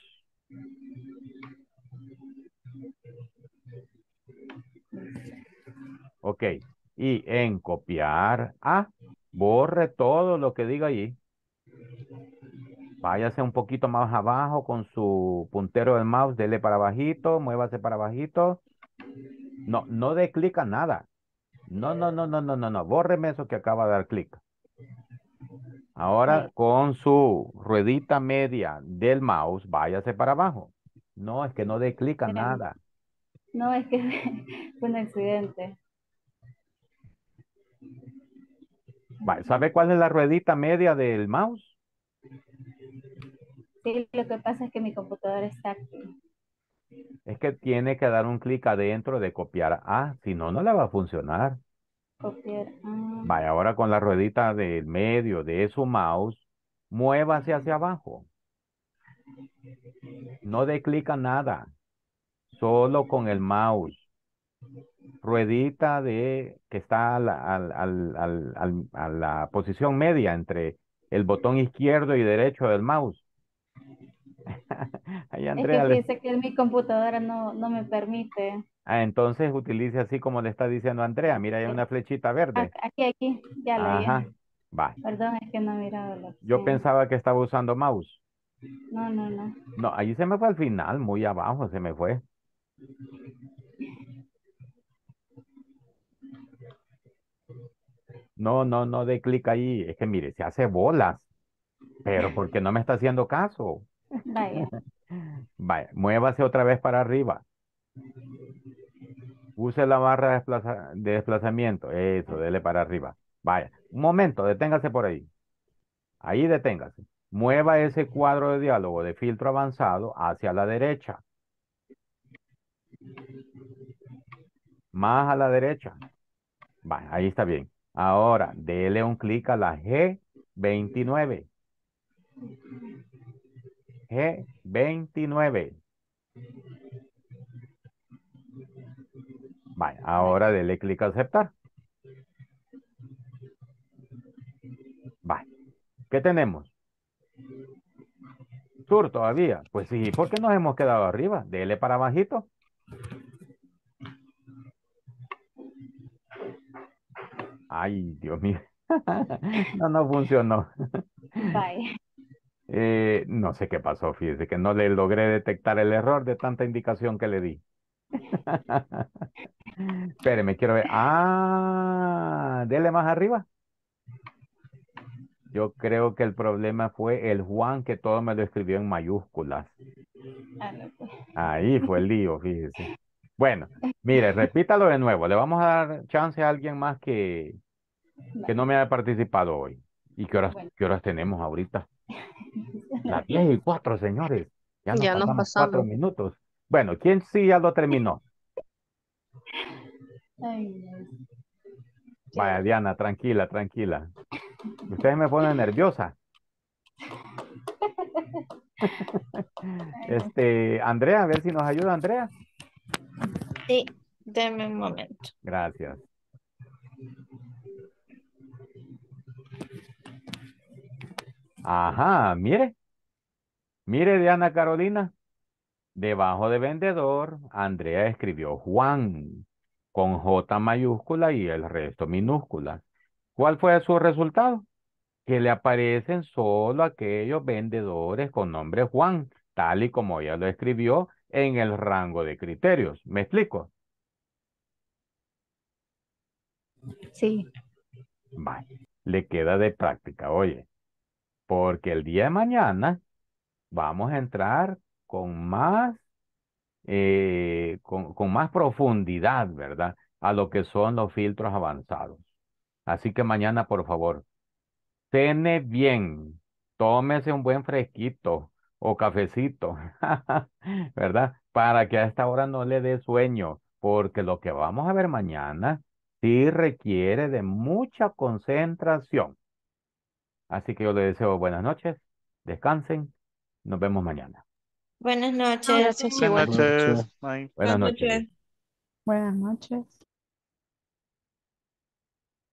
Ok. Y en copiar A, borre todo lo que diga allí. Váyase un poquito más abajo con su puntero del mouse, dele para bajito, muévase para bajito. No, no dé clic a nada. No, no, no, no, no, no, no. Bórreme eso que acaba de dar clic. Ahora con su ruedita media del mouse, váyase para abajo. No, es que no dé clic a nada. No, es que *laughs* fue un accidente. ¿Sabe cuál es la ruedita media del mouse? Sí, lo que pasa es que mi computadora está aquí. Es que tiene que dar un clic adentro de copiar a, si no, no le va a funcionar. Ah. Vaya, ahora con la ruedita del medio de su mouse, muévase hacia abajo. No dé clic nada. Solo con el mouse. Ruedita de que está a la posición media entre el botón izquierdo y derecho del mouse. *laughs* Ahí Andrea es que fíjese le... que mi computadora no, no me permite. Ah, entonces utilice así como le está diciendo Andrea. Mira, hay eh, una flechita verde. Aquí, aquí, ya la Ajá. Va. Perdón, es que no miraba la opción. Yo pensaba que estaba usando mouse. No, no, no. No, ahí se me fue al final, muy abajo se me fue. No, no, no de clic ahí. Es que mire, se hace bolas. Pero porque no me está haciendo caso. *laughs* Vaya. Muévase otra vez para arriba. Use la barra de, desplazamiento. Eso, dele para arriba. Vaya. Un momento, deténgase por ahí. Ahí deténgase. Mueva ese cuadro de diálogo de filtro avanzado hacia la derecha. Más a la derecha. Vale, ahí está bien. Ahora, dele un clic a la G29. G, 29. Vale, ahora dele clic a aceptar. Vale. ¿Qué tenemos? Tour todavía. Pues sí, ¿por qué nos hemos quedado arriba? Dele para abajito. Ay, Dios mío. *laughs* No, no funcionó. Bye. Eh, no sé qué pasó, fíjese que no le logré detectar el error de tanta indicación que le di. *laughs* Espéreme, quiero ver. Ah, dele más arriba. Yo creo que el problema fue el Juan que todo me lo escribió en mayúsculas. Ah, pues. Ahí fue el lío, fíjese. Bueno, mire, *laughs* repítalo de nuevo. Le vamos a dar chance a alguien más que, que no me haya participado hoy. ¿Y qué horas, qué horas tenemos ahorita? Las 10 y 4, señores. Ya nos, ya pasamos. Cuatro minutos. Bueno, ¿quién sí ya lo terminó? Vaya, Diana, tranquila, tranquila. Ustedes me ponen nerviosa. *laughs* Este, Andrea, a ver si nos ayuda, Andrea. Sí, denme un momento. Gracias. Ajá, mire. Mire, Diana Carolina. Debajo de vendedor, Andrea escribió Juan con J mayúscula y el resto minúscula. ¿Cuál fue su resultado? Que le aparecen solo aquellos vendedores con nombre Juan, tal y como ella lo escribió en el rango de criterios. ¿Me explico? Sí. Vale. Le queda de práctica, oye porque el día de mañana vamos a entrar con más, eh, con, con más profundidad, ¿verdad? A lo que son los filtros avanzados. Así que mañana, por favor, cene bien, tómese un buen fresquito o cafecito, *laughs* ¿verdad? Para que a esta hora no le dé sueño, porque lo que vamos a ver mañana sí requiere de mucha concentración. Así que yo le deseo buenas noches, descansen, nos vemos mañana. Buenas noches. Buenas noches. Buenas Buenas noches. noches. Buenas noches.